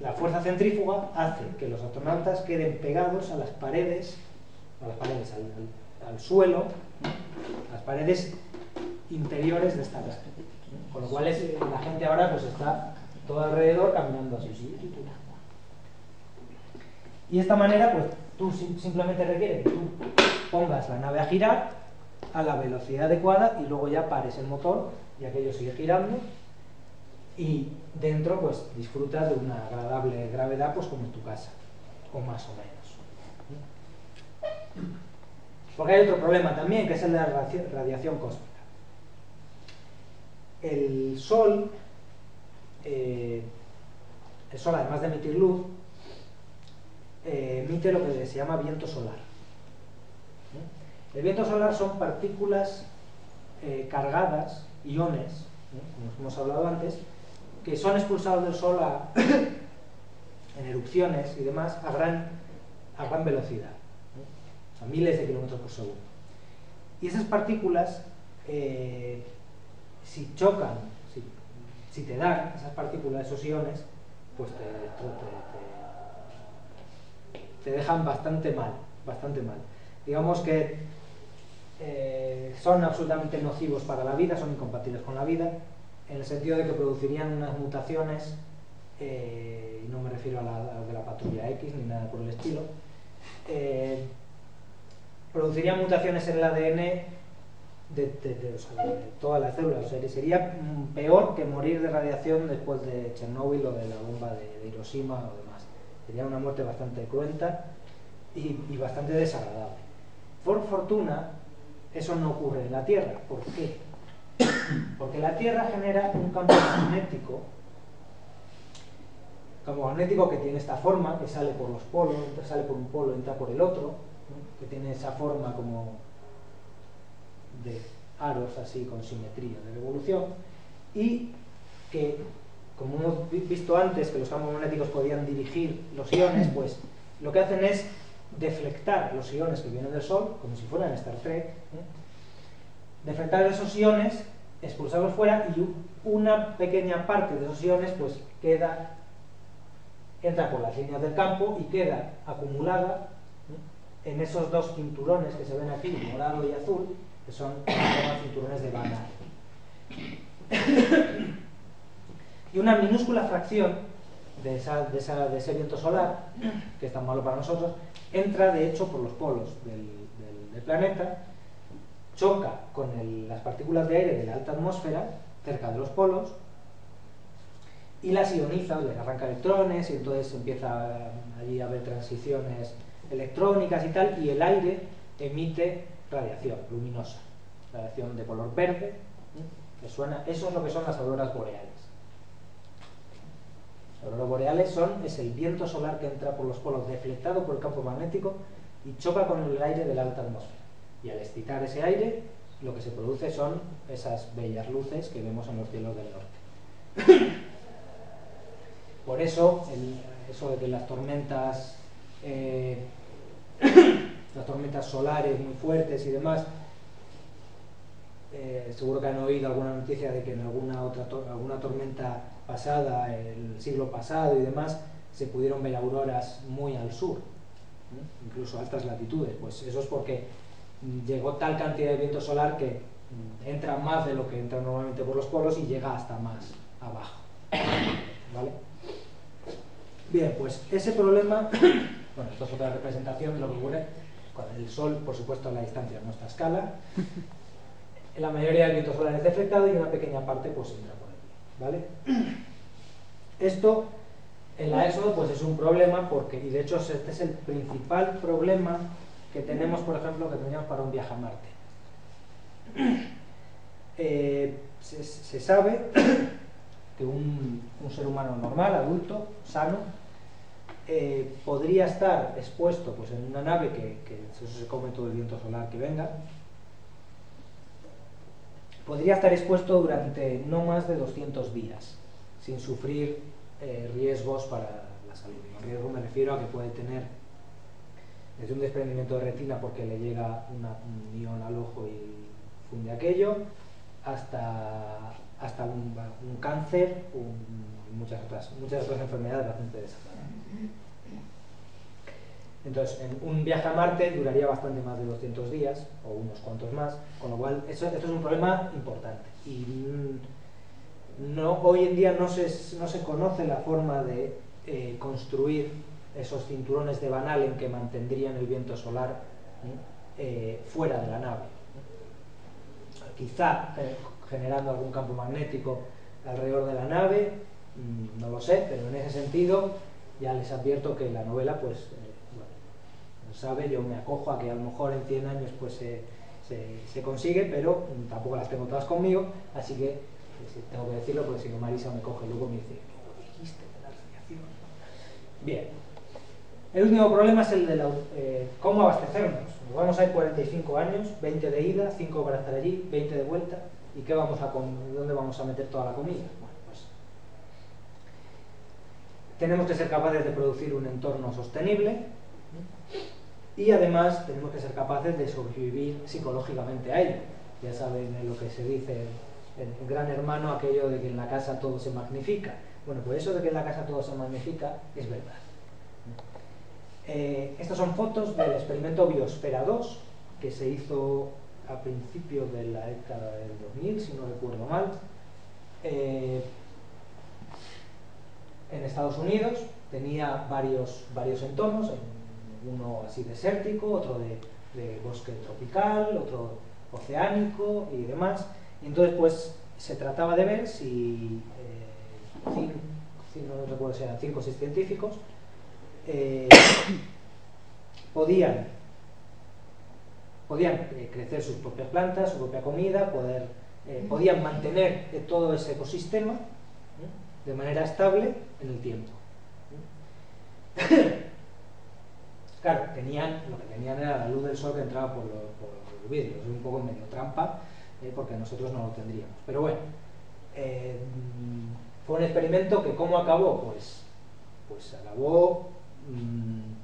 la fuerza centrífuga hace que los astronautas queden pegados a las paredes, a las paredes, al, al- suelo, las paredes interiores de esta nave. Con lo cual es- la gente ahora pues está todo alrededor caminando así. sí, sí, sí. Y de esta manera, pues tú sim- simplemente requiere que tú pongas la nave a girar a la velocidad adecuada y luego ya pares el motor y aquello sigue girando y dentro pues disfrutas de una agradable gravedad pues como en tu casa o más o menos porque hay otro problema también que es el de la radiación- cósmica el sol eh, el sol además de emitir luz eh, emite lo que se llama viento solar ¿eh? el viento solar son partículas cargadas iones como hemos hablado antes que son expulsados del Sol *coughs* en erupciones y demás a gran, a gran velocidad. A miles de kilómetros por segundo. Y esas partículas, eh, si chocan, si, te dan esas partículas, esos iones, pues te, te- dejan bastante mal, bastante mal. Digamos que eh, son absolutamente nocivos para la vida, son incompatibles con la vida, en el sentido de que producirían unas mutaciones, eh, y no me refiero a la, las de la patrulla X ni nada por el estilo, producirían mutaciones en el ADN de, de- de- o sea, de todas las células. O sería peor que morir de radiación después de Chernóbil o de la bomba de, Hiroshima o demás. Sería una muerte bastante cruenta y, y bastante desagradable. Por fortuna, eso no ocurre en la Tierra. ¿Por qué? Porque la Tierra genera un campo magnético, campo magnético que tiene esta forma, que sale por los polos, sale por un polo, entra por el otro. Que tiene esa forma como de aros así con simetría de revolución, y que, como hemos vi- visto antes, que los campos magnéticos podían dirigir los iones, pues lo que hacen es deflectar los iones que vienen del Sol, como si fueran Star Trek, ¿eh? deflectar esos iones, expulsarlos fuera y una pequeña parte de esos iones pues queda, entra por las líneas del campo y queda acumulada. En esos dos cinturones que se ven aquí, morado y azul, que son *coughs* cinturones de Allen. Y una minúscula fracción de, ese viento solar, que es tan malo para nosotros, entra de hecho por los polos del, planeta, choca con las partículas de aire de la alta atmósfera, cerca de los polos, y las ioniza, les arranca electrones, y entonces empieza allí a haber transiciones electrónicas y tal, y el aire emite radiación luminosa, radiación de color verde, que suena, eso es lo que son las auroras boreales. Las auroras boreales son, es el viento solar que entra por los polos deflectado por el campo magnético y choca con el aire de la alta atmósfera. Y al excitar ese aire, lo que se produce son esas bellas luces que vemos en los cielos del norte. Por eso, eso de que las tormentas, eh, *coughs* las tormentas solares muy fuertes y demás, eh, seguro que han oído alguna noticia de que en alguna otra alguna tormenta pasada, el siglo pasado y demás, se pudieron ver auroras muy al sur, incluso a altas latitudes. Pues eso es porque llegó tal cantidad de viento solar que mm, entra más de lo que entra normalmente por los polos y llega hasta más abajo. ¿Vale? Bien, pues ese problema, bueno, esto es otra representación de lo que ocurre con el Sol, por supuesto, a la distancia a nuestra escala. *laughs* La mayoría del viento solar es deflectado y una pequeña parte pues entra por aquí, ¿vale? *clears throat* Esto En la Éxodo pues es un problema porque, y de hecho este es el principal problema que tenemos, por ejemplo, que tendríamos para un viaje a Marte. *clears throat* Eh, se, se sabe *clears throat* que un, un ser humano normal, adulto, sano, eh, podría estar expuesto pues, en una nave que, se come todo el viento solar que venga, podría estar expuesto durante no más de 200 días, sin sufrir eh, riesgos para la salud. Con riesgo me refiero a que puede tener desde un desprendimiento de retina porque le llega un ion al ojo y funde aquello, hasta, hasta un, cáncer, un- muchas, otras, muchas otras enfermedades bastante desagradables. Entonces, en un viaje a Marte duraría bastante más de 200 días, o unos cuantos más, con lo cual esto es un problema importante. Y mm, hoy en día no se, no se conoce la forma de eh, construir esos cinturones de Van Allen que mantendrían el viento solar. Eh, fuera de la nave. Quizá eh, generando algún campo magnético alrededor de la nave, mm, no lo sé, pero en ese sentido ya les advierto que la novela, pues, eh, bueno, no sabe, yo me acojo a que a lo mejor en 100 años pues se, consigue, pero tampoco las tengo todas conmigo, así que sí, tengo que decirlo porque si no Marisa me coge luego me dice, "¿No lo dijiste de la radiación?". Bien. El último problema es el de la, eh, cómo abastecernos. Nos vamos a ir 45 años, 20 de ida, 5 para estar allí, 20 de vuelta, ¿y qué dónde vamos a meter toda la comida? Tenemos que ser capaces de producir un entorno sostenible y además tenemos que ser capaces de sobrevivir psicológicamente a ello. Ya saben lo que se dice en Gran Hermano, aquello de que en la casa todo se magnifica. Bueno, pues eso de que en la casa todo se magnifica es verdad. Eh, estas son fotos del experimento Biosfera 2 que se hizo a principios de la década del 2000, si no recuerdo mal, eh, en Estados Unidos. Tenía varios, varios entornos, en- uno así desértico, otro de, bosque tropical, otro oceánico y demás. Y entonces, pues, se trataba de ver si, eh, cin- cin- no recuerdo si eran cinco o seis científicos, eh, *coughs* podían, podían eh, crecer sus propias plantas, su propia comida, poder, eh, podían mantener eh, todo ese ecosistema ¿eh? de manera estable en el tiempo. *laughs* Claro, tenían, lo que tenían era la luz del sol que entraba por, los- vidrios, un poco medio trampa, eh, porque nosotros no lo tendríamos. Pero bueno, eh, fue un experimento que ¿cómo acabó? Pues, pues acabó mm,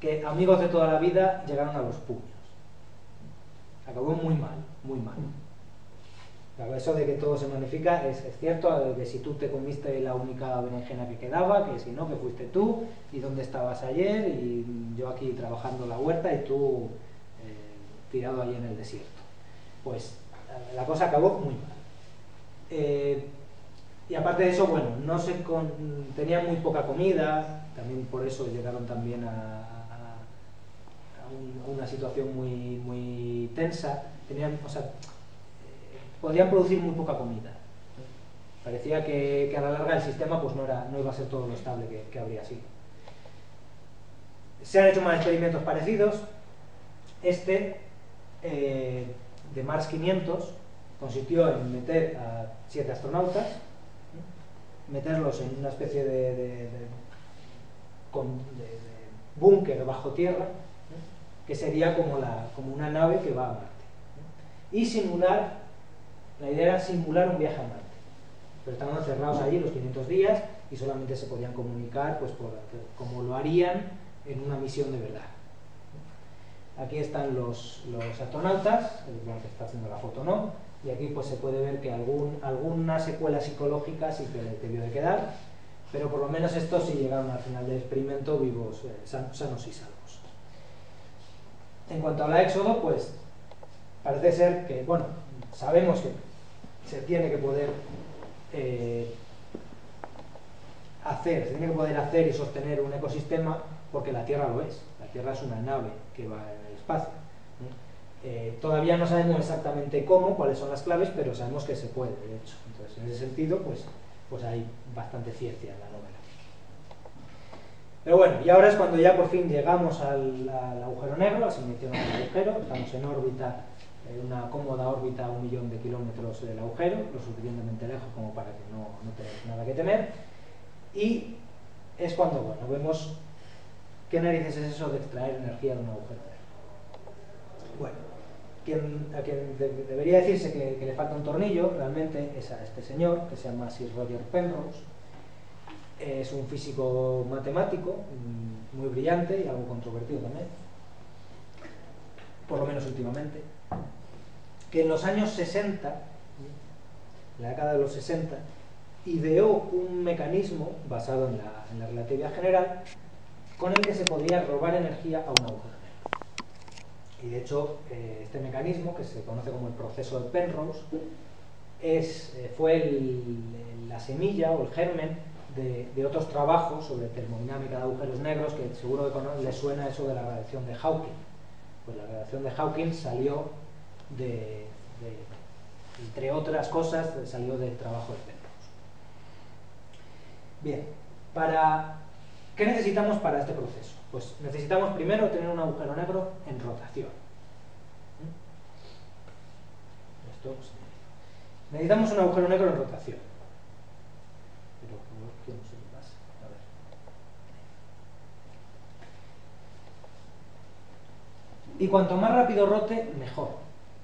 que amigos de toda la vida llegaron a los puños. Acabó muy mal, muy mal. Claro, eso de que todo se magnifica es, cierto, que si tú te comiste la única berenjena que quedaba, que si no, que fuiste tú, y dónde estabas ayer, y yo aquí trabajando la huerta y tú eh, tirado ahí en el desierto. Pues la cosa acabó muy mal. Eh, y aparte de eso, bueno, no se con, tenían muy poca comida, también por eso llegaron también a, a- a un- a una situación muy, muy tensa. Tenían, podían producir muy poca comida. Parecía que, a la larga el sistema pues no, era, no iba a ser todo lo estable que, que habría sido. Se han hecho más experimentos parecidos. Este, eh, de Mars 500, consistió en meter a siete astronautas, meterlos en una especie de, de- búnker bajo tierra, que sería como, la, como una nave que va a Marte. Y simular, la idea era simular un viaje a Marte. Pero estaban encerrados allí los 500 días y solamente se podían comunicar pues, por, como lo harían en una misión de verdad. Aquí están los, los astronautas, el que está haciendo la foto no, y aquí pues se puede ver que algún, alguna secuela psicológica sí que debió de quedar, pero por lo menos estos sí llegaron al final del experimento vivos, eh, san- sanos y salvos. En cuanto a la éxodo, pues parece ser que, bueno, sabemos que se tiene que poder eh, hacer, se tiene que poder hacer y sostener un ecosistema porque la Tierra lo es. La Tierra es una nave que va en el espacio. ¿eh? Todavía no sabemos exactamente cómo, cuáles son las claves, pero sabemos que se puede, de hecho. Entonces, en ese sentido, pues pues hay bastante ciencia en la novela. Pero bueno, y ahora es cuando ya por fin llegamos al, al agujero negro, así mencionamos el agujero, estamos en órbita, en una cómoda órbita a un millón de kilómetros del agujero, lo suficientemente lejos como para que no, no tengáis nada que temer, y es cuando, bueno, vemos qué narices es eso de extraer energía de un agujero. Bueno, a quien de- debería decirse que, que le falta un tornillo realmente es a este señor, que se llama Sir Roger Penrose, es un físico matemático mm, muy brillante y algo controvertido también, por lo menos últimamente, que en los años 60, en la década de los 60, ideó un mecanismo basado en la, relatividad general con el que se podía robar energía a un agujero negro. Y de hecho, eh, este mecanismo, que se conoce como el proceso de Penrose, es, eh, fue la semilla o el germen de, otros trabajos sobre termodinámica de agujeros negros, que seguro que les suena eso de la radiación de Hawking. Pues la radiación de Hawking salió de, entre otras cosas, salió del trabajo de Penrose. Bien, para, ¿qué necesitamos para este proceso? Pues necesitamos primero tener un agujero negro en rotación. ¿Mm? Esto pues, necesitamos un agujero negro en rotación. Pero no, que no se me pasa. A ver. Y cuanto más rápido rote, mejor.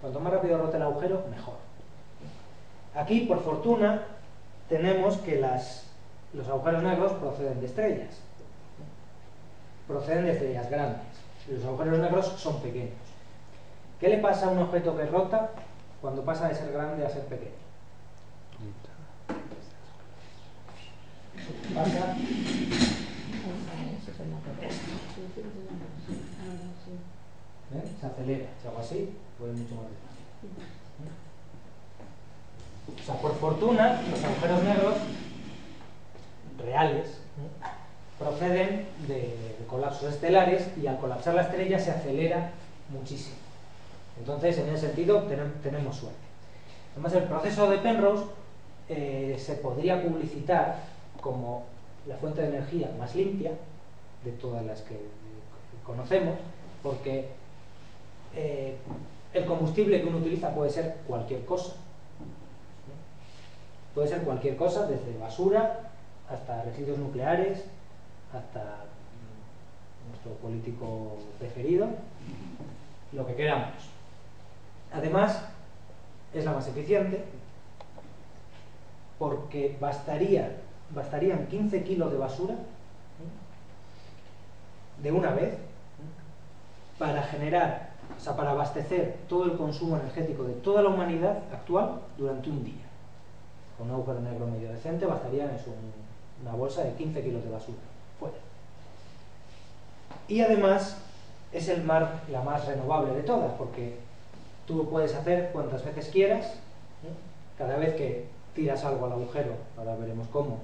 Cuanto más rápido rote el agujero, mejor. Aquí, por fortuna, tenemos que los agujeros negros proceden de estrellas. Proceden de estrellas grandes. Los agujeros negros son pequeños. ¿Qué le pasa a un objeto que rota cuando pasa de ser grande a ser pequeño? Pasa ¿eh? se acelera, si hago así, puede mucho más despacio. O sea, por fortuna, los agujeros negros reales ¿eh? proceden de, colapsos estelares y al colapsar la estrella se acelera muchísimo. Entonces, en ese sentido, tenem- tenemos suerte. Además, el proceso de Penrose eh, se podría publicitar como la fuente de energía más limpia de todas las que eh, conocemos, porque eh, el combustible que uno utiliza puede ser cualquier cosa. Puede ser cualquier cosa, desde basura hasta residuos nucleares, hasta mm, nuestro político preferido, lo que queramos. Además, es la más eficiente porque bastaría, bastarían 15 kilos de basura de una vez para generar, o sea, para abastecer todo el consumo energético de toda la humanidad actual durante un día. Con un agujero negro medio decente bastaría eso, un- una bolsa de 15 kilos de basura. Fuera. Y además es el mar, la más renovable de todas, porque tú puedes hacer cuantas veces quieras, ¿eh? cada vez que tiras algo al agujero, ahora veremos cómo,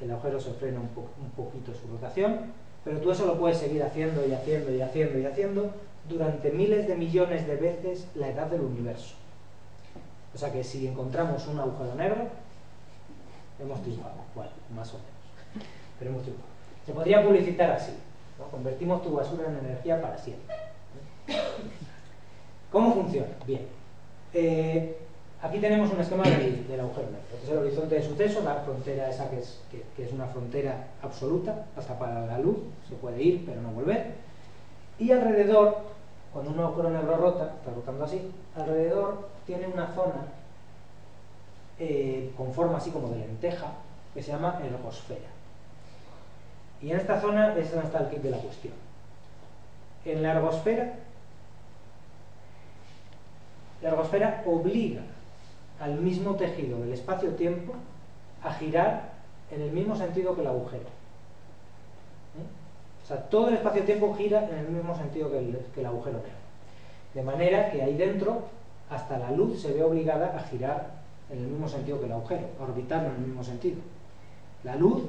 el agujero se frena un, po- un poquito su rotación, pero tú eso lo puedes seguir haciendo y haciendo y haciendo y haciendo durante miles de millones de veces la edad del universo. O sea que si encontramos un agujero negro, hemos triunfado. Bueno, más o menos. Pero hemos triunfado. Se podría publicitar así. Convertimos tu basura en energía para siempre. ¿Cómo funciona? Bien. Eh, aquí tenemos un esquema del, agujero negro. Este es el horizonte de sucesos, la frontera esa que es, que, que es una frontera absoluta, hasta para la luz, se puede ir pero no volver. Y alrededor, cuando un agujero negro rota, rotando así, alrededor tiene una zona eh, con forma así como de lenteja, que se llama ergosfera. Y en esta zona es donde está el kit de la cuestión. En la ergosfera, la ergosfera obliga al mismo tejido del espacio-tiempo a girar en el mismo sentido que el agujero. ¿Eh? O sea, todo el espacio-tiempo gira en el mismo sentido que el, agujero negro. De manera que ahí dentro, hasta la luz se ve obligada a girar en el mismo sentido que el agujero, a orbitarlo en el mismo sentido. La luz,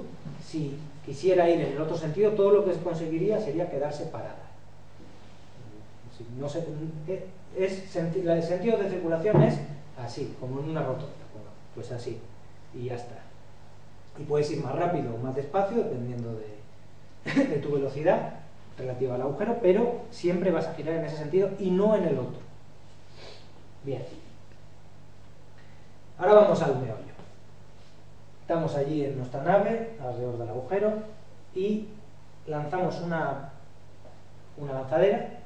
si quisiera ir en el otro sentido, todo lo que se conseguiría sería quedarse parada. La- el sentido de circulación es así, como en una rotonda, pues así, y ya está. Y puedes ir más rápido o más despacio, dependiendo de, *laughs* de tu velocidad relativa al agujero, pero siempre vas a girar en ese sentido y no en el otro. Bien. Ahora vamos al meollo. Estamos allí en nuestra nave, alrededor del agujero, y lanzamos una, una lanzadera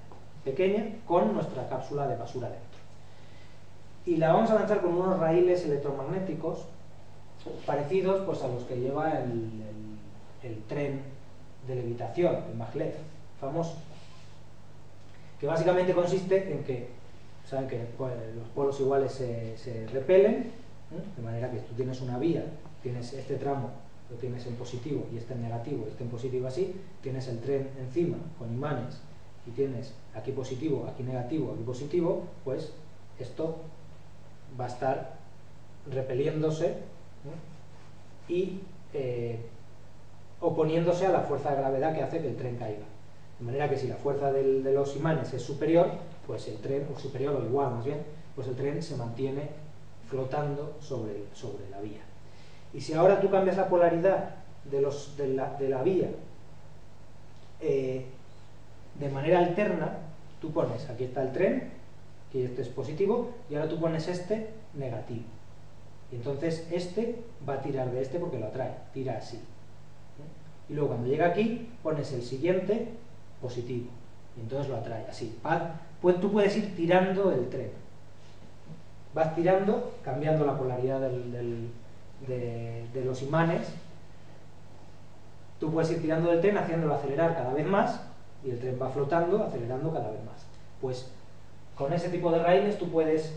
pequeña con nuestra cápsula de basura dentro. Y la vamos a lanzar con unos raíles electromagnéticos parecidos pues, a los que lleva el, tren de levitación, el maglev, famoso. Que básicamente consiste en que, saben que pues, los polos iguales se, repelen, ¿eh? de manera que tú tienes una vía, tienes este tramo, lo tienes en positivo y este en negativo, este en positivo así, tienes el tren encima con imanes y tienes aquí positivo, aquí negativo, aquí positivo, pues esto va a estar repeliéndose ¿eh? y eh, oponiéndose a la fuerza de gravedad que hace que el tren caiga. De manera que si la fuerza de los imanes es superior, pues el tren, o superior o igual más bien, pues el tren se mantiene flotando sobre, sobre la vía. Y si ahora tú cambias la polaridad de, los, de, la, de la vía eh, de manera alterna, tú pones, aquí está el tren, que este es positivo, y ahora tú pones este negativo. Y entonces este va a tirar de este porque lo atrae, tira así. Y luego cuando llega aquí, pones el siguiente positivo. Y entonces lo atrae así. Pues tú puedes ir tirando el tren. Vas tirando, cambiando la polaridad de los imanes. Tú puedes ir tirando del tren, haciéndolo acelerar cada vez más, y el tren va flotando, acelerando cada vez más. Pues con ese tipo de raíles tú puedes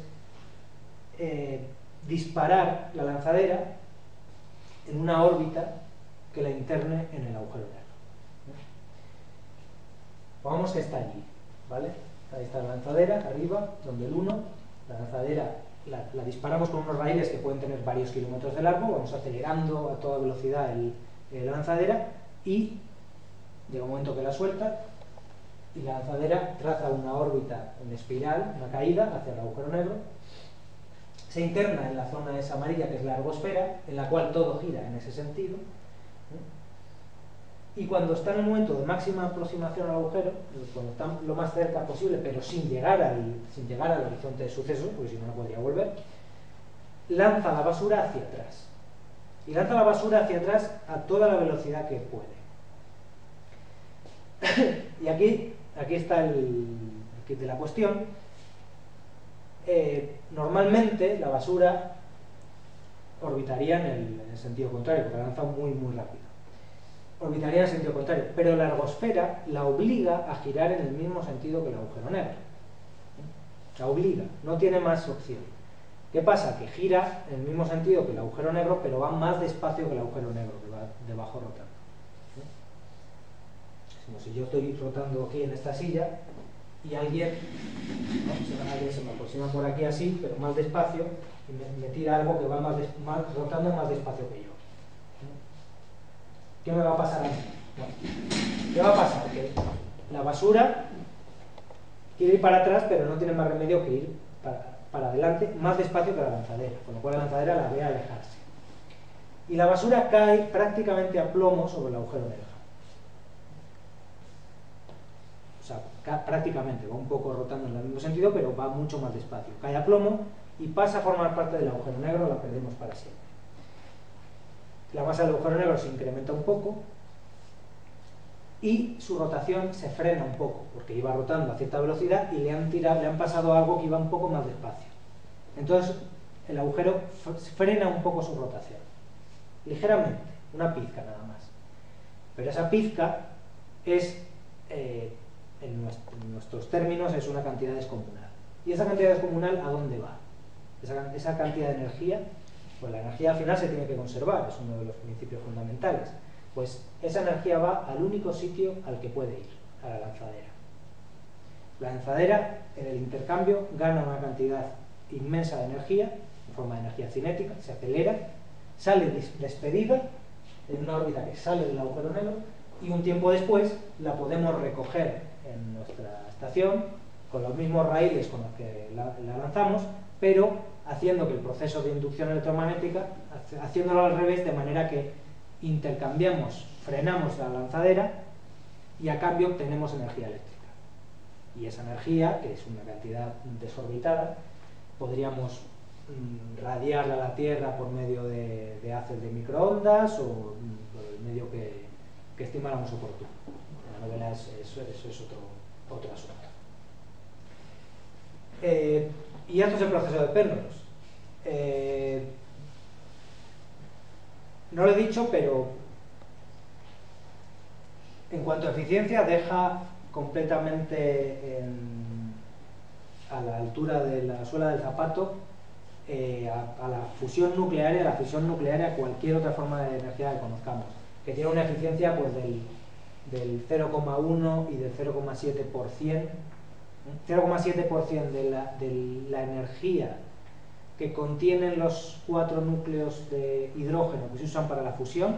eh, disparar la lanzadera en una órbita que la interne en el agujero negro. Pongamos que está allí, ¿vale? Ahí está la lanzadera, arriba, donde el 1, la lanzadera la, disparamos con unos raíles que pueden tener varios kilómetros de largo, vamos acelerando a toda velocidad el- la lanzadera y llega un momento que la suelta y la lanzadera traza una órbita en espiral, una caída hacia el agujero negro, se interna en la zona esa amarilla que es la ergosfera, en la cual todo gira en ese sentido. Y cuando está en el momento de máxima aproximación al agujero, cuando está lo más cerca posible, pero sin llegar al, sin llegar al horizonte de sucesos, porque si no, no podría volver, lanza la basura hacia atrás. Y lanza la basura hacia atrás a toda la velocidad que puede. *coughs* y aquí, aquí está el, kit de la cuestión. Eh, normalmente la basura orbitaría en el, en el sentido contrario, porque la lanza muy, muy rápido. Orbitaría en sentido contrario, pero la ergosfera la obliga a girar en el mismo sentido que el agujero negro. La obliga, no tiene más opción. ¿Qué pasa? Que gira en el mismo sentido que el agujero negro, pero va más despacio que el agujero negro, que va debajo rotando. Es como si yo estoy rotando aquí en esta silla y alguien, alguien se me aproxima por aquí así, pero más despacio, y me, tira algo que va más- rotando más despacio que yo. ¿Qué me va a pasar a mí? ¿Qué va a pasar? Que la basura quiere ir para atrás, pero no tiene más remedio que ir para, adelante más despacio que la lanzadera, con lo cual la lanzadera la ve alejarse. Y la basura cae prácticamente a plomo sobre el agujero negro. O sea, ca- prácticamente, va un poco rotando en el mismo sentido, pero va mucho más despacio. Cae a plomo y pasa a formar parte del agujero negro, la perdemos para siempre. La masa del agujero negro se incrementa un poco y su rotación se frena un poco, porque iba rotando a cierta velocidad y le han, tirado, le han pasado algo que iba un poco más despacio. Entonces, el agujero frena un poco su rotación, ligeramente, una pizca nada más. Pero esa pizca es, eh, en, nuestro- en nuestros términos, es una cantidad descomunal. ¿Y esa cantidad descomunal a dónde va? Esa cantidad de energía, pues la energía al final se tiene que conservar, es uno de los principios fundamentales. Pues esa energía va al único sitio al que puede ir, a la lanzadera. La lanzadera, en el intercambio, gana una cantidad inmensa de energía, en forma de energía cinética, se acelera, sale des- despedida en una órbita que sale del agujero negro y un tiempo después la podemos recoger en nuestra estación con los mismos raíles con los que la lanzamos, pero haciendo que el proceso de inducción electromagnética, haciéndolo al revés, de manera que intercambiamos, frenamos la lanzadera y a cambio obtenemos energía eléctrica. Y esa energía, que es una cantidad desorbitada, podríamos mm, radiarla a la Tierra por medio de, de haces de microondas o mm, por el medio que, que estimáramos oportuno. La novela es, eso, eso es otro, otro asunto. Eh, y esto es el proceso de péndulos. Eh, no lo he dicho, pero en cuanto a eficiencia deja completamente en- a la altura de la suela del zapato eh, a, a la fusión nuclear y a la fisión nuclear y a cualquier otra forma de energía que conozcamos, que tiene una eficiencia pues del, del 0,1 y del 0,7%. 0,7% de la, energía que contienen los cuatro núcleos de hidrógeno que se usan para la fusión,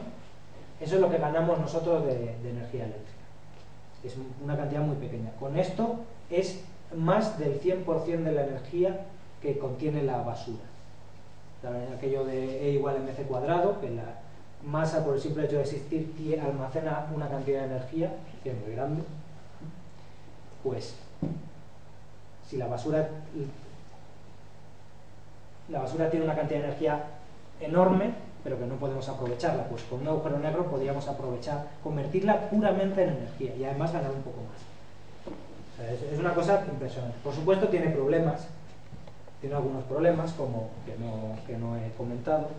eso es lo que ganamos nosotros de, de energía eléctrica. Es una cantidad muy pequeña. Con esto es más del 100% de la energía que contiene la basura. Aquello de E igual a mc cuadrado, que la masa por el simple hecho de existir almacena una cantidad de energía, que es muy grande, pues si la basura la basura tiene una cantidad de energía enorme, pero que no podemos aprovecharla, pues con un agujero negro podríamos aprovechar, convertirla puramente en energía y además ganar un poco más. Es una cosa impresionante. Por supuesto tiene problemas, tiene algunos problemas como que no, que no he comentado.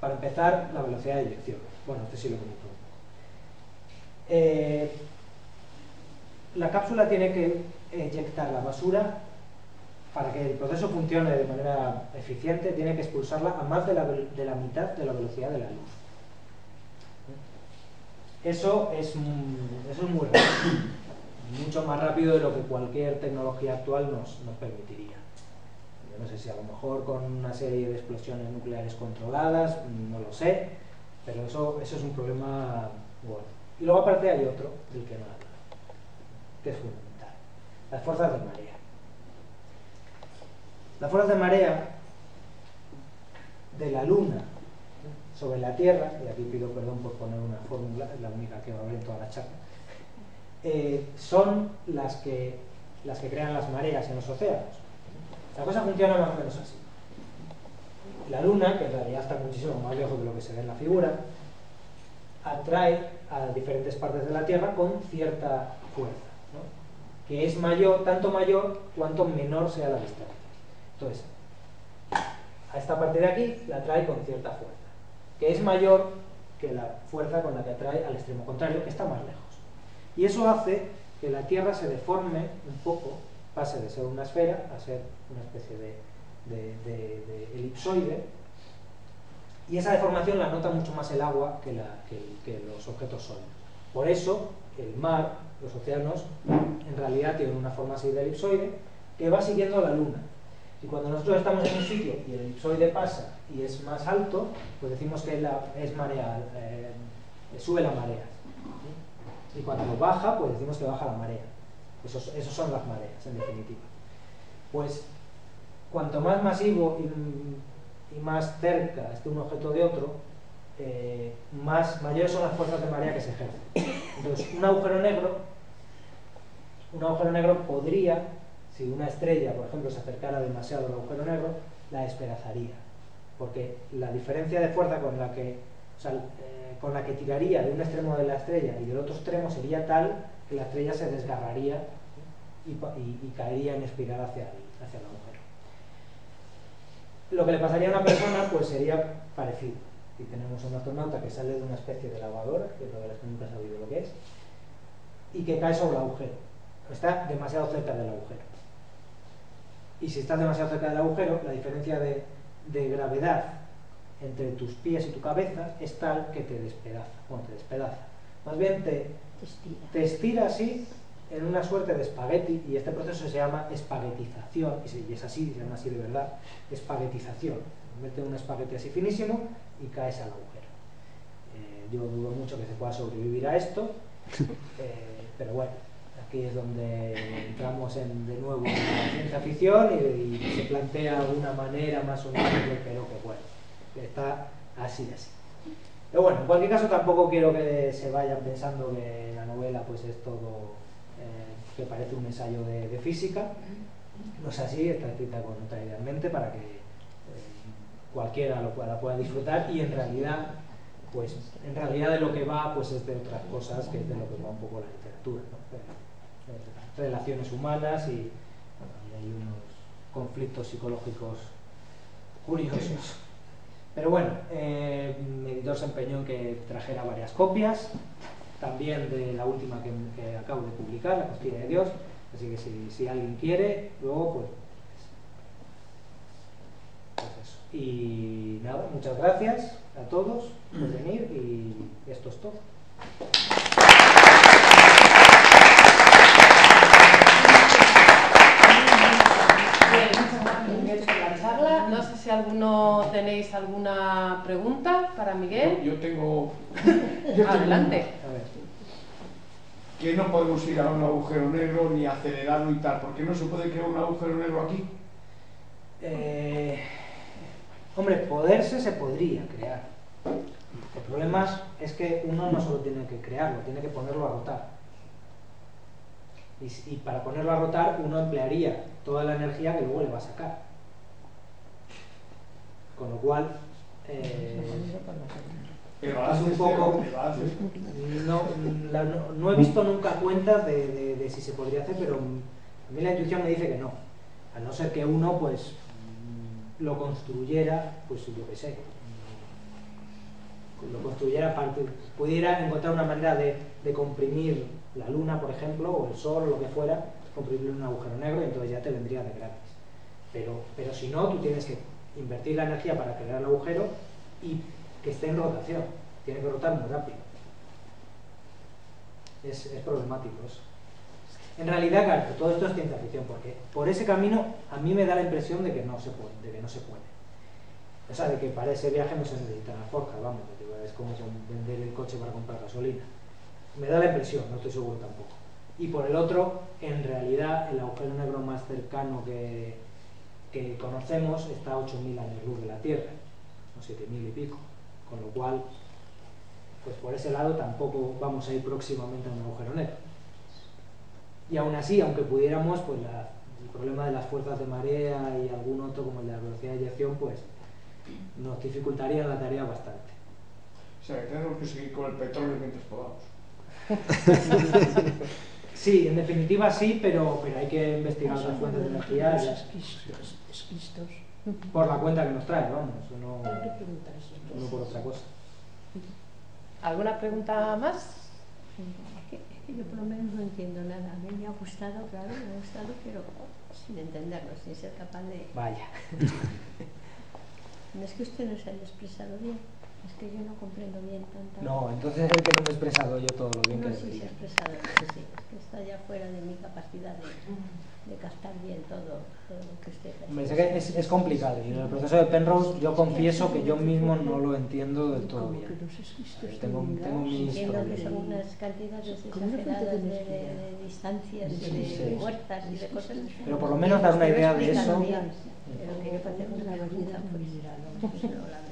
Para empezar, la velocidad de eyección. Bueno, este sí lo comento. Eh, la cápsula tiene que eyectar la basura para que el proceso funcione de manera eficiente, tiene que expulsarla a más de la, de la mitad de la velocidad de la luz. Eso es, eso es muy rápido, mucho más rápido de lo que cualquier tecnología actual nos, nos permitiría. Yo no sé si a lo mejor con una serie de explosiones nucleares controladas, no lo sé, pero eso, eso es un problema. Y luego aparte hay otro del que no habla, que es fundamental, las fuerzas de marea. Las fuerzas de marea de la Luna sobre la Tierra, y aquí pido perdón por poner una fórmula, es la única que va a haber en toda la charla, eh, son las que, las que crean las mareas en los océanos. La cosa funciona más o menos así. La Luna, que en realidad está muchísimo más lejos de lo que se ve en la figura, atrae a diferentes partes de la Tierra con cierta fuerza. Que es mayor, tanto mayor cuanto menor sea la distancia. Entonces, a esta parte de aquí la atrae con cierta fuerza, que es mayor que la fuerza con la que atrae al extremo contrario, que está más lejos. Y eso hace que la Tierra se deforme un poco, pase de ser una esfera a ser una especie de, de- de- de elipsoide, y esa deformación la nota mucho más el agua que- que los objetos sólidos. Por eso, el mar, los océanos, en realidad tienen una forma así de elipsoide que va siguiendo la luna. Y cuando nosotros estamos en un sitio y el elipsoide pasa y es más alto, pues decimos que la- es marea, eh, sube la marea. Y cuando baja, pues decimos que baja la marea. Esos, esos son las mareas, en definitiva. Pues cuanto más masivo y, y más cerca esté un objeto de otro, eh, más mayores son las fuerzas de marea que se ejercen. Entonces, un agujero negro, un agujero negro podría, si una estrella, por ejemplo, se acercara demasiado al agujero negro, la despedazaría. Porque la diferencia de fuerza con la que, o sea, eh, con la que tiraría de un extremo de la estrella y del otro extremo sería tal que la estrella se desgarraría y, caería en espiral hacia el, hacia el agujero. Lo que le pasaría a una persona pues sería parecido. Si tenemos un astronauta que sale de una especie de lavadora, que de las que nunca he sabido lo que es, y que cae sobre el agujero. Está demasiado cerca del agujero. Y si estás demasiado cerca del agujero, la diferencia de, de gravedad entre tus pies y tu cabeza es tal que te despedaza. Bueno, te despedaza. Más bien te, Te estira. te estira así en una suerte de espagueti y este proceso se llama espaguetización y es así, se llama así de verdad, espaguetización. Mete un espagueti así finísimo y caes al agujero. Eh, yo dudo mucho que se pueda sobrevivir a esto, *laughs* eh, pero bueno, aquí es donde entramos en, de nuevo en la ciencia ficción y, y se plantea una manera más o menos, pero que bueno, está así así. Pero bueno, en cualquier caso tampoco quiero que se vayan pensando que la novela pues es todo eh, que parece un ensayo de, de física. No es así, está escrita con otra idea en mente para que cualquiera lo pueda, la pueda disfrutar y en realidad, pues en realidad de lo que va pues es de otras cosas que es de lo que va un poco la literatura, relaciones humanas y hay unos conflictos psicológicos curiosos. Pero bueno, eh, mi editor se empeñó en que trajera varias copias, también de la última que, que acabo de publicar, La Costilla de Dios, así que si, si alguien quiere, luego pues, pues eso. Y nada, muchas gracias a todos por venir y esto es todo. Bien, muchas gracias Miguel por la charla. No sé si alguno tenéis alguna pregunta para Miguel. Yo tengo. *laughs* yo tengo Adelante. A ver. Que no podemos ir a un agujero negro ni acelerarlo y tal. ¿Por qué no se puede crear un agujero negro aquí? Eh, hombre, poderse se podría crear. El problema es que uno no solo tiene que crearlo, tiene que ponerlo a rotar. Y, para ponerlo a rotar uno emplearía toda la energía que luego le va a sacar. Con lo cual, eh, Es un es poco- no, la- no- no he visto nunca cuentas de, de- de si se podría hacer, pero a mí la intuición me dice que no. A no ser que uno pues lo construyera, pues yo qué sé, lo construyera para que pudiera encontrar una manera de, comprimir la luna, por ejemplo, o el sol, o lo que fuera, comprimir en un agujero negro y entonces ya te vendría de gratis. Pero, pero si no, tú tienes que invertir la energía para crear el agujero y que esté en rotación. Tiene que rotar muy rápido. Es, es problemático eso. En realidad, claro, todo esto es ciencia ficción, porque por ese camino a mí me da la impresión de que no se puede. De que no se puede. O sea, de que para ese viaje no se necesita la forja, vamos, es como vender el coche para comprar gasolina. Me da la impresión, no estoy seguro tampoco. Y por el otro, en realidad, el agujero negro más cercano que, que conocemos está a 8.000 años luz de la Tierra, o 7.000 y pico. Con lo cual, pues por ese lado tampoco vamos a ir próximamente a un agujero negro. Y aún así, aunque pudiéramos, pues la- el problema de las fuerzas de marea y algún otro como el de la velocidad de eyección, pues nos dificultaría la tarea bastante. O sea, que tenemos que seguir con el petróleo mientras podamos. *laughs* Sí, en definitiva sí, pero, pero hay que investigar las fuentes de energía ya- por la cuenta que nos trae, vamos, no, no por otra cosa. ¿Alguna pregunta más? Que, yo por lo menos no entiendo nada. A mí me ha gustado, claro, me ha gustado, pero sin entenderlo, sin ser capaz de... Vaya. *laughs* No es que usted no se haya expresado bien, es que yo no comprendo bien tanta... No, entonces es que no me he expresado yo todo lo bien No, que sí se debería. ha expresado, sí, sí, es que está ya fuera de mi capacidad de, de captar bien todo, lo que usted es, es complicado y en el proceso de Penrose yo confieso que yo mismo no lo entiendo del todo bien. Tengo, tengo mis Entiendo que son unas cantidades exageradas de, de- de distancias y de Sí. fuerzas y de cosas. Pero por lo menos dar una idea de eso. Pero que yo para hacer una pregunta, pues, no, la.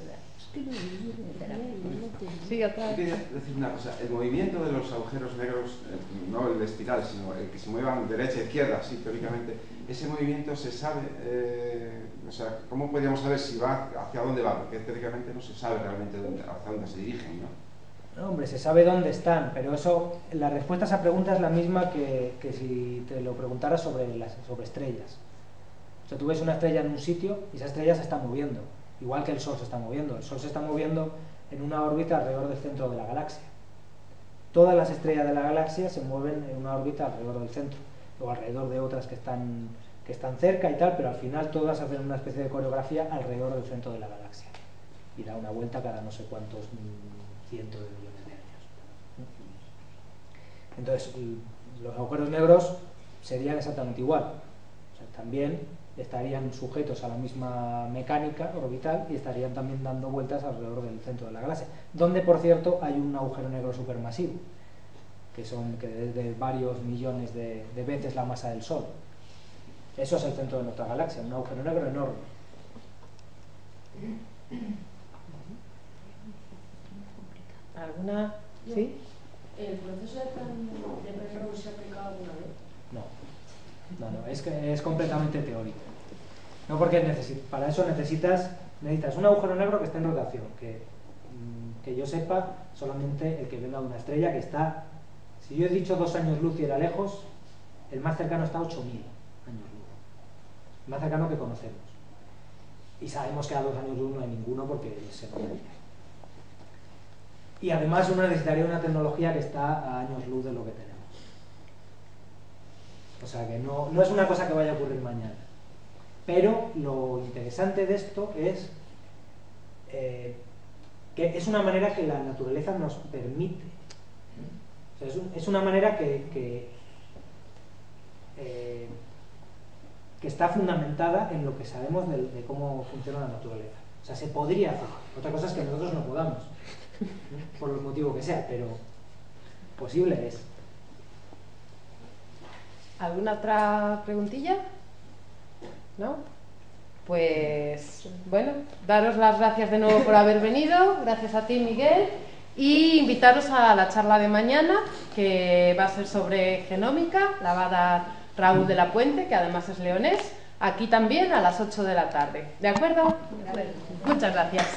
Sí, quería decir una cosa, el movimiento de los agujeros negros, eh, no el de espiral, sino el que se muevan derecha e izquierda, así teóricamente, ese movimiento se sabe, eh, o sea, ¿cómo podríamos saber si va, hacia dónde va? Porque teóricamente no se sabe realmente dónde- hacia dónde se dirigen, ¿no? No, hombre, se sabe dónde están, pero eso, la respuesta a esa pregunta es la misma que, que si te lo preguntara sobre, las, sobre estrellas. O sea, tú ves una estrella en un sitio y esa estrella se está moviendo, igual que el Sol se está moviendo. El Sol se está moviendo en una órbita alrededor del centro de la galaxia. Todas las estrellas de la galaxia se mueven en una órbita alrededor del centro, o alrededor de otras que están, que están cerca y tal, pero al final todas hacen una especie de coreografía alrededor del centro de la galaxia. Y da una vuelta cada no sé cuántos cientos de millones de años. Entonces, los agujeros negros serían exactamente igual. O sea, también estarían sujetos a la misma mecánica orbital y estarían también dando vueltas alrededor del centro de la galaxia. Donde, por cierto, hay un agujero negro supermasivo, que son que es de varios millones de, de veces la masa del Sol. Eso es el centro de nuestra galaxia, un agujero negro enorme. ¿Alguna? ¿Sí? ¿El proceso de de Penrose se ha aplicado alguna vez? No, no, es, que es completamente teórico. No porque para eso necesitas, necesitas un agujero negro que esté en rotación, que, mm, que yo sepa solamente el que venga de una estrella que está, si yo he dicho dos años luz y era lejos, el más cercano está a 8.000 años luz, el más cercano que conocemos. Y sabemos que a dos años luz no hay ninguno porque se movería. Y además uno necesitaría una tecnología que está a años luz de lo que tenemos. O sea que no, no es una cosa que vaya a ocurrir mañana. Pero lo interesante de esto es eh, que es una manera que la naturaleza nos permite. O sea, es, un- es una manera que, eh, que está fundamentada en lo que sabemos de, de cómo funciona la naturaleza. O sea, se podría hacer. Otra cosa es que nosotros no podamos, por el motivo que sea, pero posible es. ¿Alguna otra preguntilla? ¿No? Pues bueno, daros las gracias de nuevo por haber venido, gracias a ti Miguel, y invitaros a la charla de mañana, que va a ser sobre genómica, la va a dar Raúl de la Puente, que además es leonés, aquí también a las 8 de la tarde. ¿De acuerdo? Muchas gracias.